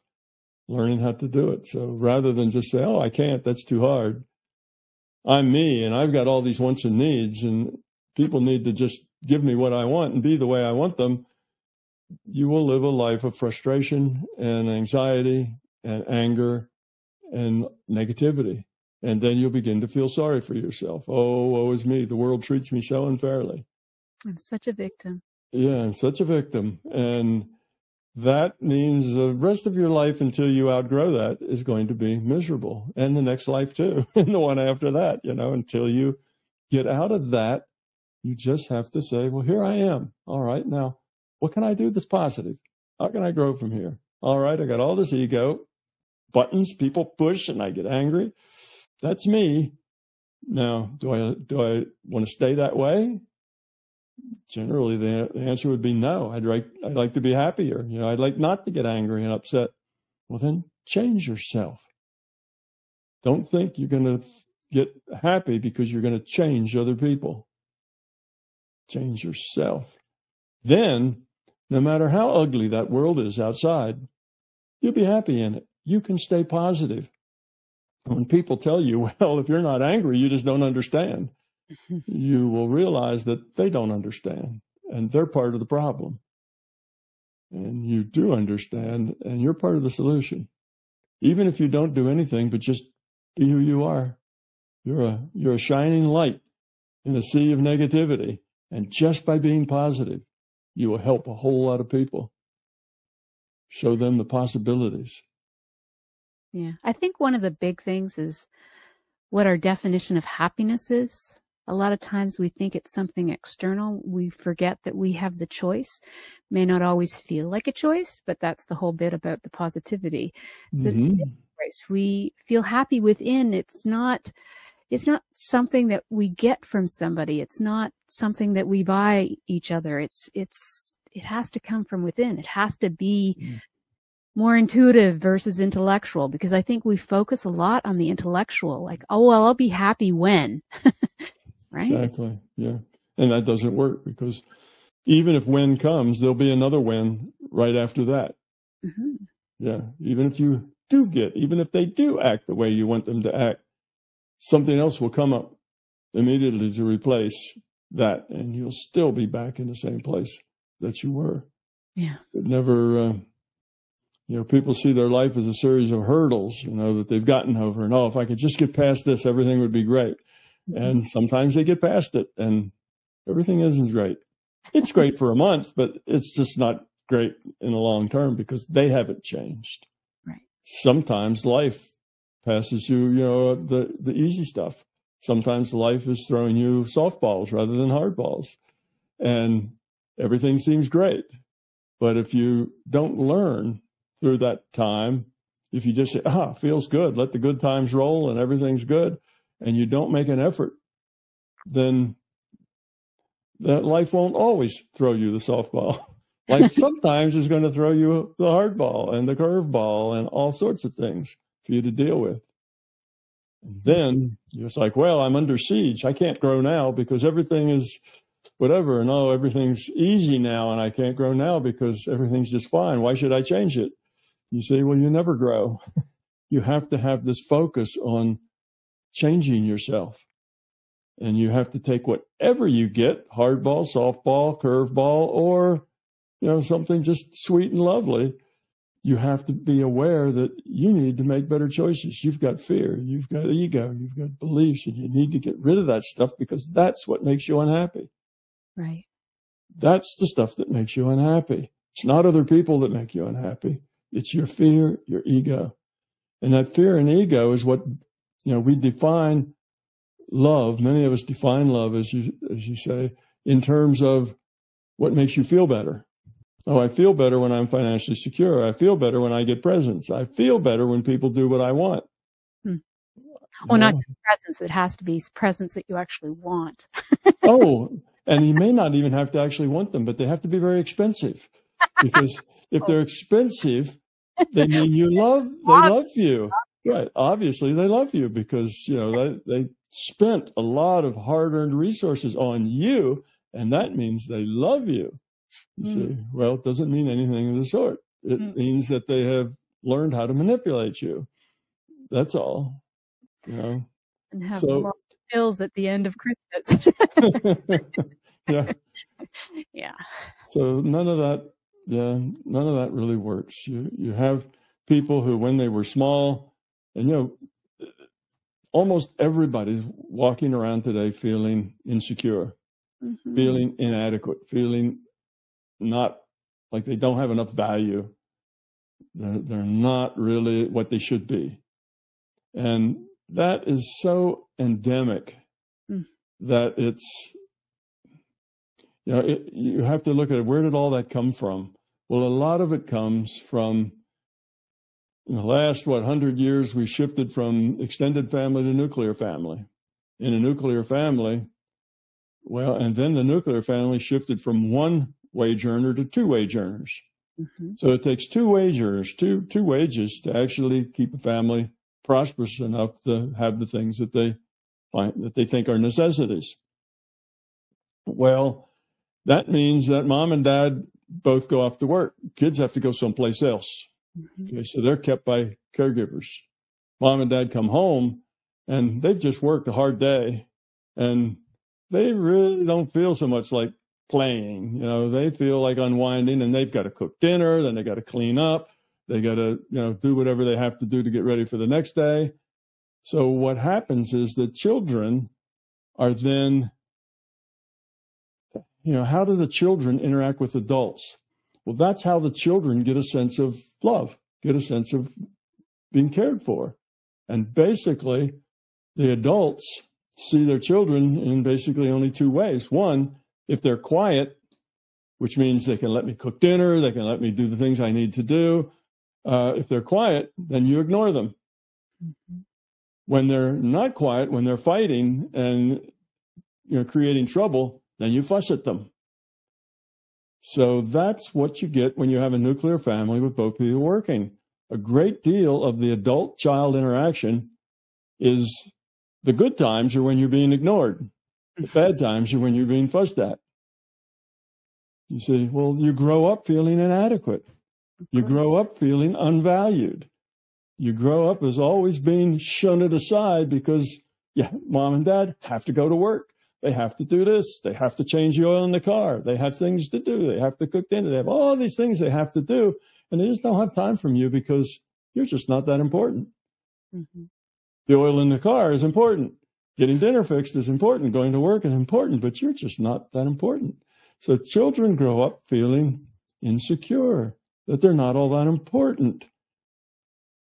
learning how to do it. So rather than just say, Oh, I can't, that's too hard. I'm me and I've got all these wants and needs and people need to just give me what I want and be the way I want them. You will live a life of frustration and anxiety and anger and negativity. And then you'll begin to feel sorry for yourself. Oh, woe is me. The world treats me so unfairly. I'm such a victim. Yeah, I'm such a victim. And that means the rest of your life until you outgrow that is going to be miserable. And the next life too. and the one after that, you know, until you get out of that, you just have to say, well, here I am. All right. Now, what can I do that's positive? How can I grow from here? All right. I got all this ego buttons people push and I get angry. That's me. Now, do I do I want to stay that way? Generally, the, the answer would be no. I'd like I'd like to be happier. You know, I'd like not to get angry and upset. Well, then change yourself. Don't think you're going to get happy because you're going to change other people. Change yourself. Then, no matter how ugly that world is outside, you'll be happy in it. You can stay positive when people tell you, well, if you're not angry, you just don't understand, you will realize that they don't understand and they're part of the problem. And you do understand, and you're part of the solution. Even if you don't do anything but just be who you are, you're a, you're a shining light in a sea of negativity. And just by being positive, you will help a whole lot of people. Show them the possibilities. Yeah. I think one of the big things is what our definition of happiness is. A lot of times we think it's something external. We forget that we have the choice. May not always feel like a choice, but that's the whole bit about the positivity. Mm-hmm. We feel happy within. It's not, it's not something that we get from somebody. It's not something that we buy each other. It's, it's, it has to come from within. It has to be mm more intuitive versus intellectual because I think we focus a lot on the intellectual, like, oh, well, I'll be happy when. right? Exactly. Yeah. And that doesn't work because even if when comes, there'll be another when right after that. Mm-hmm. Yeah. Even if you do get, even if they do act the way you want them to act, something else will come up immediately to replace that. And you'll still be back in the same place that you were. Yeah. It never, uh, you know, people see their life as a series of hurdles, you know, that they've gotten over. And oh, if I could just get past this, everything would be great. Mm-hmm. And sometimes they get past it and everything isn't great. It's great for a month, but it's just not great in the long term because they haven't changed. Right. Sometimes life passes you, you know, the, the easy stuff. Sometimes life is throwing you softballs rather than hardballs. And everything seems great. But if you don't learn through that time, if you just say, ah, feels good, let the good times roll and everything's good, and you don't make an effort, then that life won't always throw you the softball. like sometimes it's going to throw you the hard ball and the curve ball and all sorts of things for you to deal with. And hmm. then it's like, well, I'm under siege. I can't grow now because everything is whatever. And oh, everything's easy now and I can't grow now because everything's just fine. Why should I change it? You say, well, you never grow. you have to have this focus on changing yourself. And you have to take whatever you get, hardball, softball, curveball, or, you know, something just sweet and lovely. You have to be aware that you need to make better choices. You've got fear, you've got ego, you've got beliefs, and you need to get rid of that stuff because that's what makes you unhappy. Right. That's the stuff that makes you unhappy. It's not other people that make you unhappy. It's your fear, your ego. And that fear and ego is what, you know, we define love, many of us define love, as you, as you say, in terms of what makes you feel better. Oh, I feel better when I'm financially secure. I feel better when I get presents. I feel better when people do what I want. Hmm. Well, not just presents. It has to be presents that you actually want. oh, and you may not even have to actually want them, but they have to be very expensive. Because if they're expensive, they mean you love, they love you. Right. Obviously, they love you because, you know, they, they spent a lot of hard earned resources on you, and that means they love you. You mm. see, well, it doesn't mean anything of the sort. It mm. means that they have learned how to manipulate you. That's all. You know. And have so, bills at the end of Christmas. yeah. Yeah. So none of that, yeah, none of that really works. You you have people who, when they were small, and you know, almost everybody's walking around today feeling insecure, mm-hmm. feeling inadequate, feeling not like they don't have enough value. They're, they're not really what they should be. And that is so endemic mm. that it's, you know, it, you have to look at it, where did all that come from? Well, a lot of it comes from in the last, what, 100 years, we shifted from extended family to nuclear family. In a nuclear family, well, and then the nuclear family shifted from one wage earner to two wage earners. Mm-hmm. So it takes two wage earners, two two wages to actually keep a family prosperous enough to have the things that they find that they think are necessities. Well, that means that mom and dad both go off to work. Kids have to go someplace else. Mm-hmm. Okay, so they're kept by caregivers. Mom and dad come home and they've just worked a hard day and they really don't feel so much like playing. You know, they feel like unwinding and they've got to cook dinner, then they got to clean up, they got to, you know, do whatever they have to do to get ready for the next day. So what happens is that children are then, you know, how do the children interact with adults? Well, that's how the children get a sense of love, get a sense of being cared for. And basically, the adults see their children in basically only two ways. One, if they're quiet, which means they can let me cook dinner, they can let me do the things I need to do. Uh, if they're quiet, then you ignore them. Mm-hmm. When they're not quiet, when they're fighting and you know creating trouble, then you fuss at them. So that's what you get when you have a nuclear family with both people working. A great deal of the adult child interaction is the good times are when you're being ignored. The bad times are when you're being fussed at. You see, well, you grow up feeling inadequate. You grow up feeling unvalued. You grow up as always being shunted aside because, yeah, mom and dad have to go to work. They have to do this. They have to change the oil in the car. They have things to do. They have to cook dinner. They have all these things they have to do. And they just don't have time from you because you're just not that important. Mm-hmm. The oil in the car is important. Getting dinner fixed is important. Going to work is important, but you're just not that important. So children grow up feeling insecure that they're not all that important.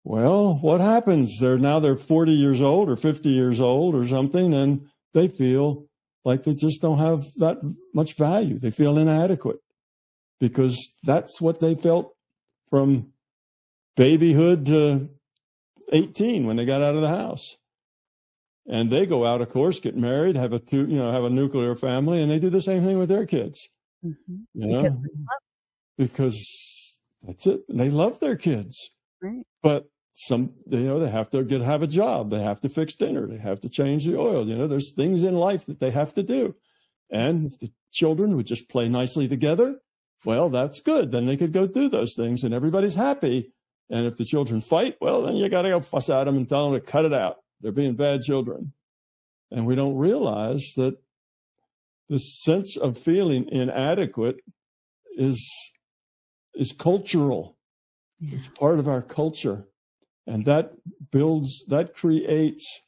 Well, what happens? They're now they're 40 years old or 50 years old or something, and they feel like they just don't have that much value. They feel inadequate because that's what they felt from babyhood to 18 when they got out of the house and they go out, of course, get married, have a two, you know, have a nuclear family, and they do the same thing with their kids. Mm-hmm. You know, because, because that's it. They love their kids, right. but some, you know, they have to get have a job, they have to fix dinner, they have to change the oil. You know, there's things in life that they have to do, and if the children would just play nicely together, well, that's good. Then they could go do those things, and everybody's happy. And if the children fight, well, then you got to go fuss at them and tell them to cut it out. They're being bad children. And we don't realize that the sense of feeling inadequate is, is cultural. Yeah. It's part of our culture. And that builds, that creates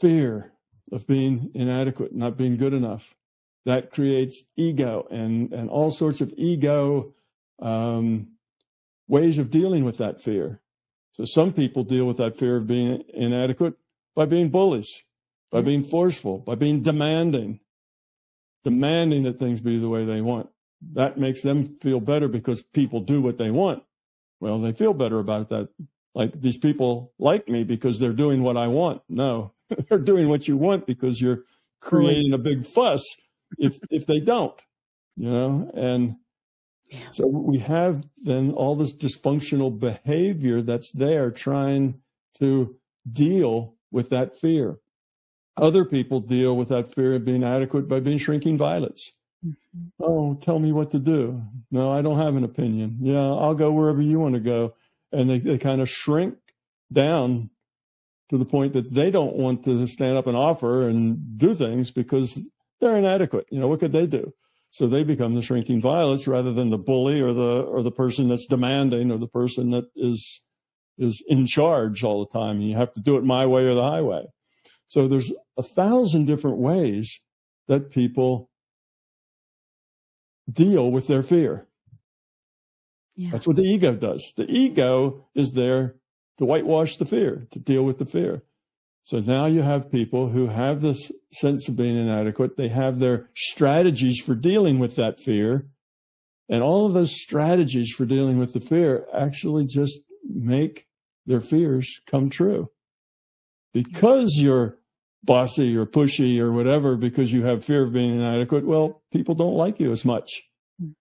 fear of being inadequate, not being good enough. That creates ego and, and all sorts of ego um, ways of dealing with that fear. So some people deal with that fear of being inadequate by being bullies. by being forceful, by being demanding, demanding that things be the way they want. That makes them feel better because people do what they want. Well, they feel better about that. Like these people like me because they're doing what I want. No, they're doing what you want because you're creating a big fuss if if they don't, you know, and Yeah. so we have then all this dysfunctional behavior that's there trying to deal with that fear. Other people deal with that fear of being adequate by being shrinking violets. Mhm. Oh, tell me what to do. No, I don't have an opinion. Yeah, I'll go wherever you want to go. And they, they kind of shrink down to the point that they don't want to stand up and offer and do things because they're inadequate. You know, what could they do? So they become the shrinking violets rather than the bully or the or the person that's demanding or the person that is is in charge all the time. And You have to do it my way or the highway. So there's a thousand different ways that people deal with their fear. Yeah. That's what the ego does. The ego is there to whitewash the fear, to deal with the fear. So now you have people who have this sense of being inadequate. They have their strategies for dealing with that fear. And all of those strategies for dealing with the fear actually just make their fears come true. Because you're bossy or pushy or whatever, because you have fear of being inadequate, well, people don't like you as much.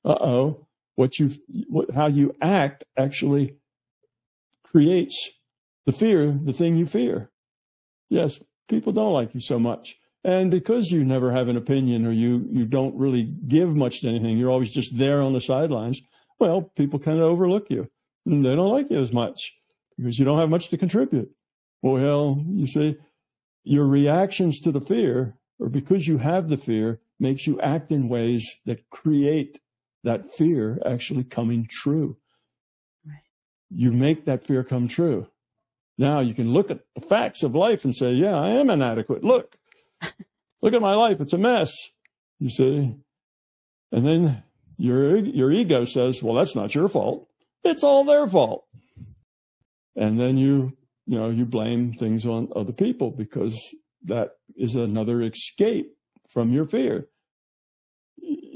Uh oh. What you, what, how you act actually creates the fear, the thing you fear. Yes, people don't like you so much. And because you never have an opinion or you, you don't really give much to anything, you're always just there on the sidelines. Well, people kind of overlook you and they don't like you as much because you don't have much to contribute. Well, you see, your reactions to the fear or because you have the fear makes you act in ways that create that fear actually coming true. Right. You make that fear come true. Now you can look at the facts of life and say, yeah, I am inadequate. Look, look at my life. It's a mess. You see? And then your, your ego says, well, that's not your fault. It's all their fault. And then you, you know, you blame things on other people because that is another escape from your fear.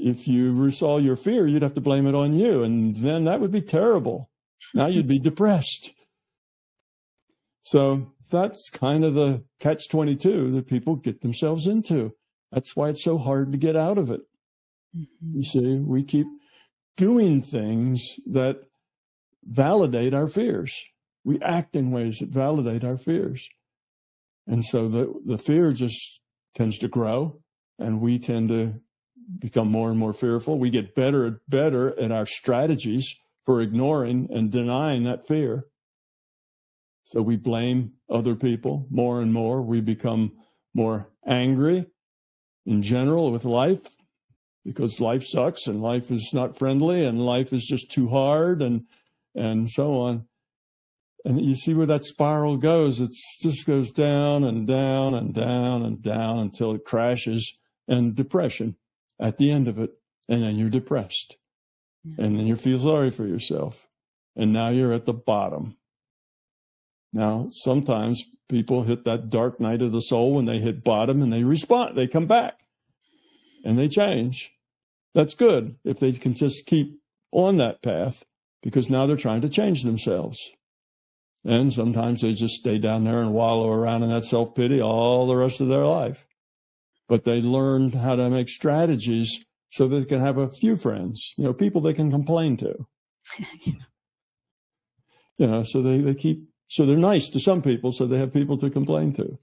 If you saw your fear, you'd have to blame it on you. And then that would be terrible. Now you'd be depressed. So that's kind of the catch 22 that people get themselves into. That's why it's so hard to get out of it. Mhm. You see, we keep doing things that validate our fears. We act in ways that validate our fears. And so the, the fear just tends to grow and we tend to become more and more fearful. We get better and better at our strategies for ignoring and denying that fear. So we blame other people more and more. We become more angry in general with life because life sucks and life is not friendly and life is just too hard and and so on. And you see where that spiral goes. It just goes down and down and down and down until it crashes and depression at the end of it. And then you're depressed. And then you feel sorry for yourself. And now you're at the bottom. Now, sometimes people hit that dark night of the soul when they hit bottom and they respond, they come back and they change. That's good if they can just keep on that path because now they're trying to change themselves. And sometimes they just stay down there and wallow around in that self pity all the rest of their life. But they learned how to make strategies so that they can have a few friends, you know, people they can complain to. You know, so they, they keep, so they're nice to some people, so they have people to complain to.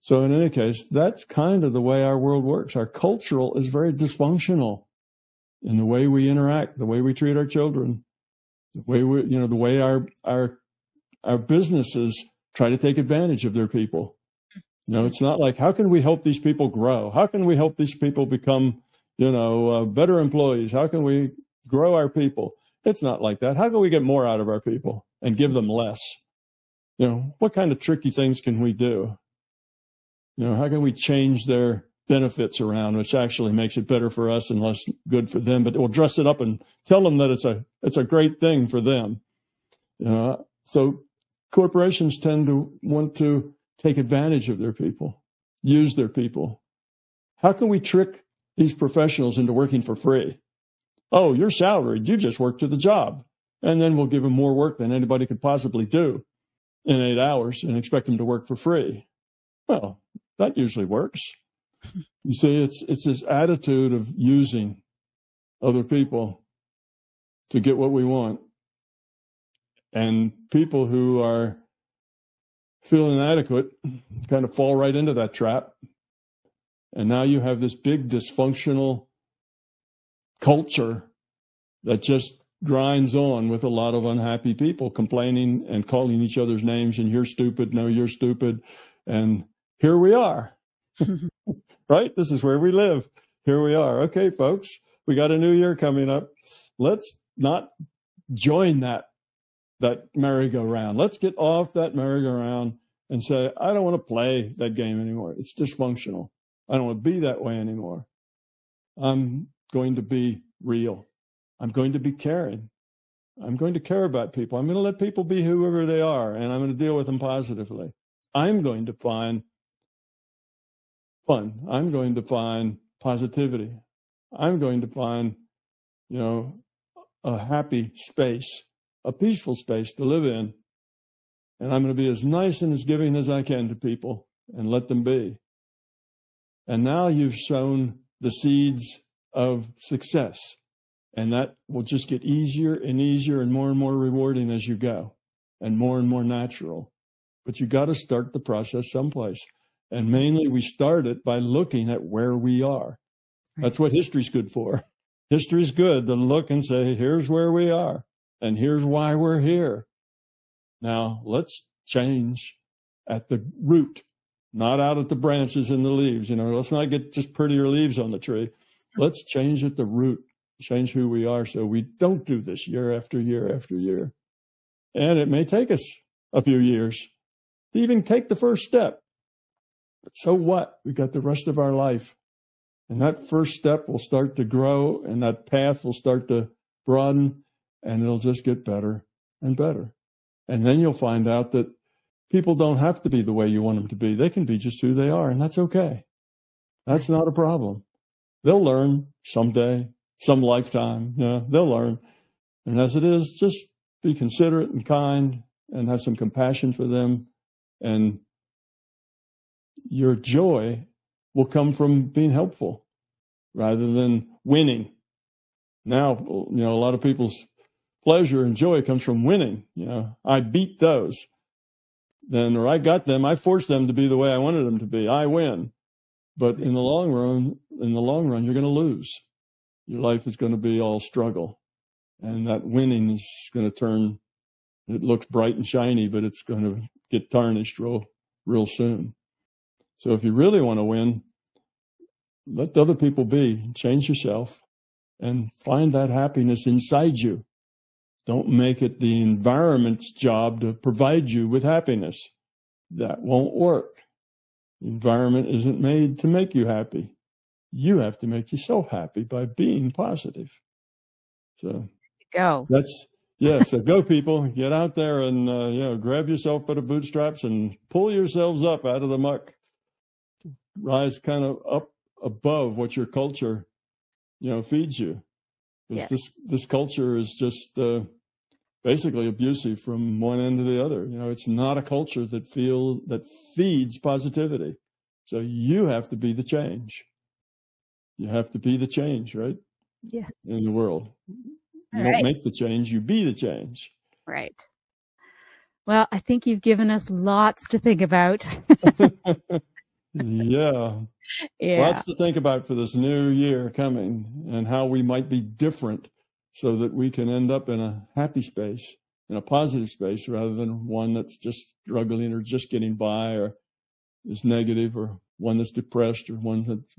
So in any case, that's kind of the way our world works. Our cultural is very dysfunctional in the way we interact, the way we treat our children, the way we, you know, the way our, our, our businesses try to take advantage of their people. You know, it's not like, how can we help these people grow? How can we help these people become, you know, uh, better employees? How can we grow our people? It's not like that. How can we get more out of our people and give them less? You know, what kind of tricky things can we do? You know, how can we change their benefits around, which actually makes it better for us and less good for them, but we'll dress it up and tell them that it's a, it's a great thing for them. You know, so corporations tend to want to take advantage of their people, use their people? How can we trick these professionals into working for free? Oh, you're salaried. You just work to the job. And then we'll give them more work than anybody could possibly do in eight hours and expect them to work for free. Well, that usually works. You see, it's it's this attitude of using other people to get what we want. And people who are feel inadequate kind of fall right into that trap. And now you have this big dysfunctional culture that just grinds on with a lot of unhappy people complaining and calling each other's names and you're stupid, no, you're stupid. And here we are. right? This is where we live. Here we are. Okay, folks, we got a new year coming up. Let's not join that that merry-go-round. Let's get off that merry-go-round and say, I don't want to play that game anymore. It's dysfunctional. I don't want to be that way anymore. I'm going to be real. I'm going to be caring. I'm going to care about people. I'm going to let people be whoever they are, and I'm going to deal with them positively. I'm going to find fun. I'm going to find positivity. I'm going to find, you know, a happy space, a peaceful space to live in. And I'm going to be as nice and as giving as I can to people and let them be. And now you've sown the seeds of success. And that will just get easier and easier and more and more rewarding as you go and more and more natural. But you got to start the process someplace. And mainly we start it by looking at where we are. That's what history's good for. History's good to look and say, here's where we are and here's why we're here. Now let's change at the root, not out at the branches and the leaves. You know, let's not get just prettier leaves on the tree. Let's change at the root, change who we are so we don't do this year after year after year. And it may take us a few years to even take the first step. But so what? We got the rest of our life. And that first step will start to grow and that path will start to broaden and it'll just get better and better. And then you'll find out that people don't have to be the way you want them to be. They can be just who they are, and that's okay. That's not a problem. They'll learn someday, some lifetime. Yeah, they'll learn. And as it is, just be considerate and kind and have some compassion for them. And your joy will come from being helpful rather than winning. Now, you know, a lot of people's pleasure and joy comes from winning. You know, I beat those. Then, or I got them, I forced them to be the way I wanted them to be. I win. But in the long run, in the long run, you're going to lose. Your life is going to be all struggle. And that winning is going to turn, it looks bright and shiny, but it's going to get tarnished real, real soon. So if you really want to win, let the other people be, change yourself, and find that happiness inside you. Don't make it the environment's job to provide you with happiness. That won't work. The environment isn't made to make you happy. You have to make yourself happy by being positive. So go. That's yeah. So go, people. Get out there and uh, you know grab yourself by the bootstraps and pull yourselves up out of the muck. Rise kind of up above what your culture, you know, feeds you. Because this this culture is just uh, basically abusive from one end to the other. You know, it's not a culture that feel that feeds positivity. So you have to be the change. You have to be the change, right? Yeah. In the world. You All don't make the change, you be the change. Right. Well, I think you've given us lots to think about. yeah. yeah. Lots to think about for this new year coming and how we might be different so that we can end up in a happy space, in a positive space, rather than one that's just struggling or just getting by or is negative or one that's depressed or one that's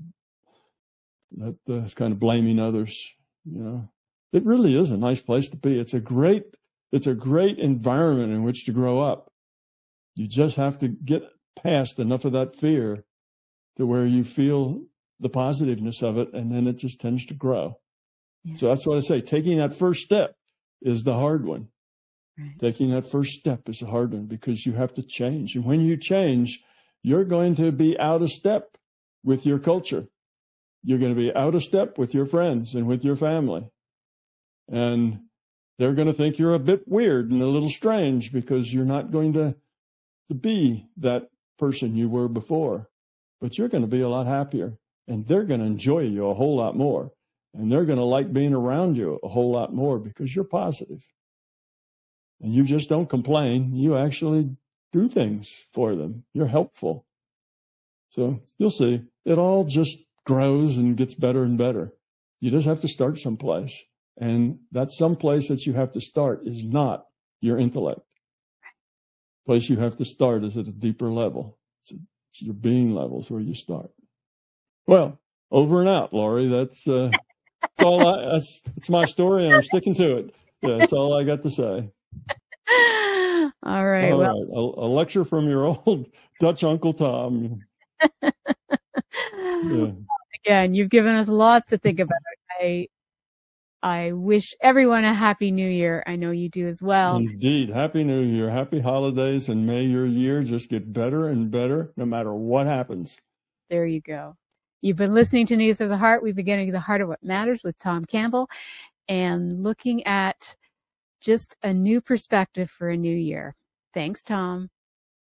that is kind of blaming others. You know, it really is a nice place to be. It's a great, it's a great environment in which to grow up. You just have to get past enough of that fear to where you feel the positiveness of it, and then it just tends to grow. Yeah. So that's what I say. Taking that first step is the hard one. Right. Taking that first step is the hard one because you have to change. And when you change, you're going to be out of step with your culture. You're going to be out of step with your friends and with your family. And they're going to think you're a bit weird and a little strange because you're not going to, to be that person you were before. But you're going to be a lot happier and they're going to enjoy you a whole lot more. And they're going to like being around you a whole lot more because you're positive. And you just don't complain. You actually do things for them. You're helpful. So you'll see. It all just grows and gets better and better. You just have to start someplace. And that someplace that you have to start is not your intellect. Place you have to start is at a deeper level. It's, a, it's your being levels where you start. Well, over and out, Laurie. That's, uh, that's all I, that's, that's my story and I'm sticking to it. Yeah, that's all I got to say. All right. All well, right. A, a, lecture from your old Dutch Uncle Tom. yeah. Again, you've given us lots to think about. I I wish everyone a happy new year. I know you do as well. Indeed. Happy new year. Happy holidays. And may your year just get better and better no matter what happens. There you go. You've been listening to News of the Heart. We've been getting to the heart of what matters with Tom Campbell and looking at just a new perspective for a new year. Thanks, Tom.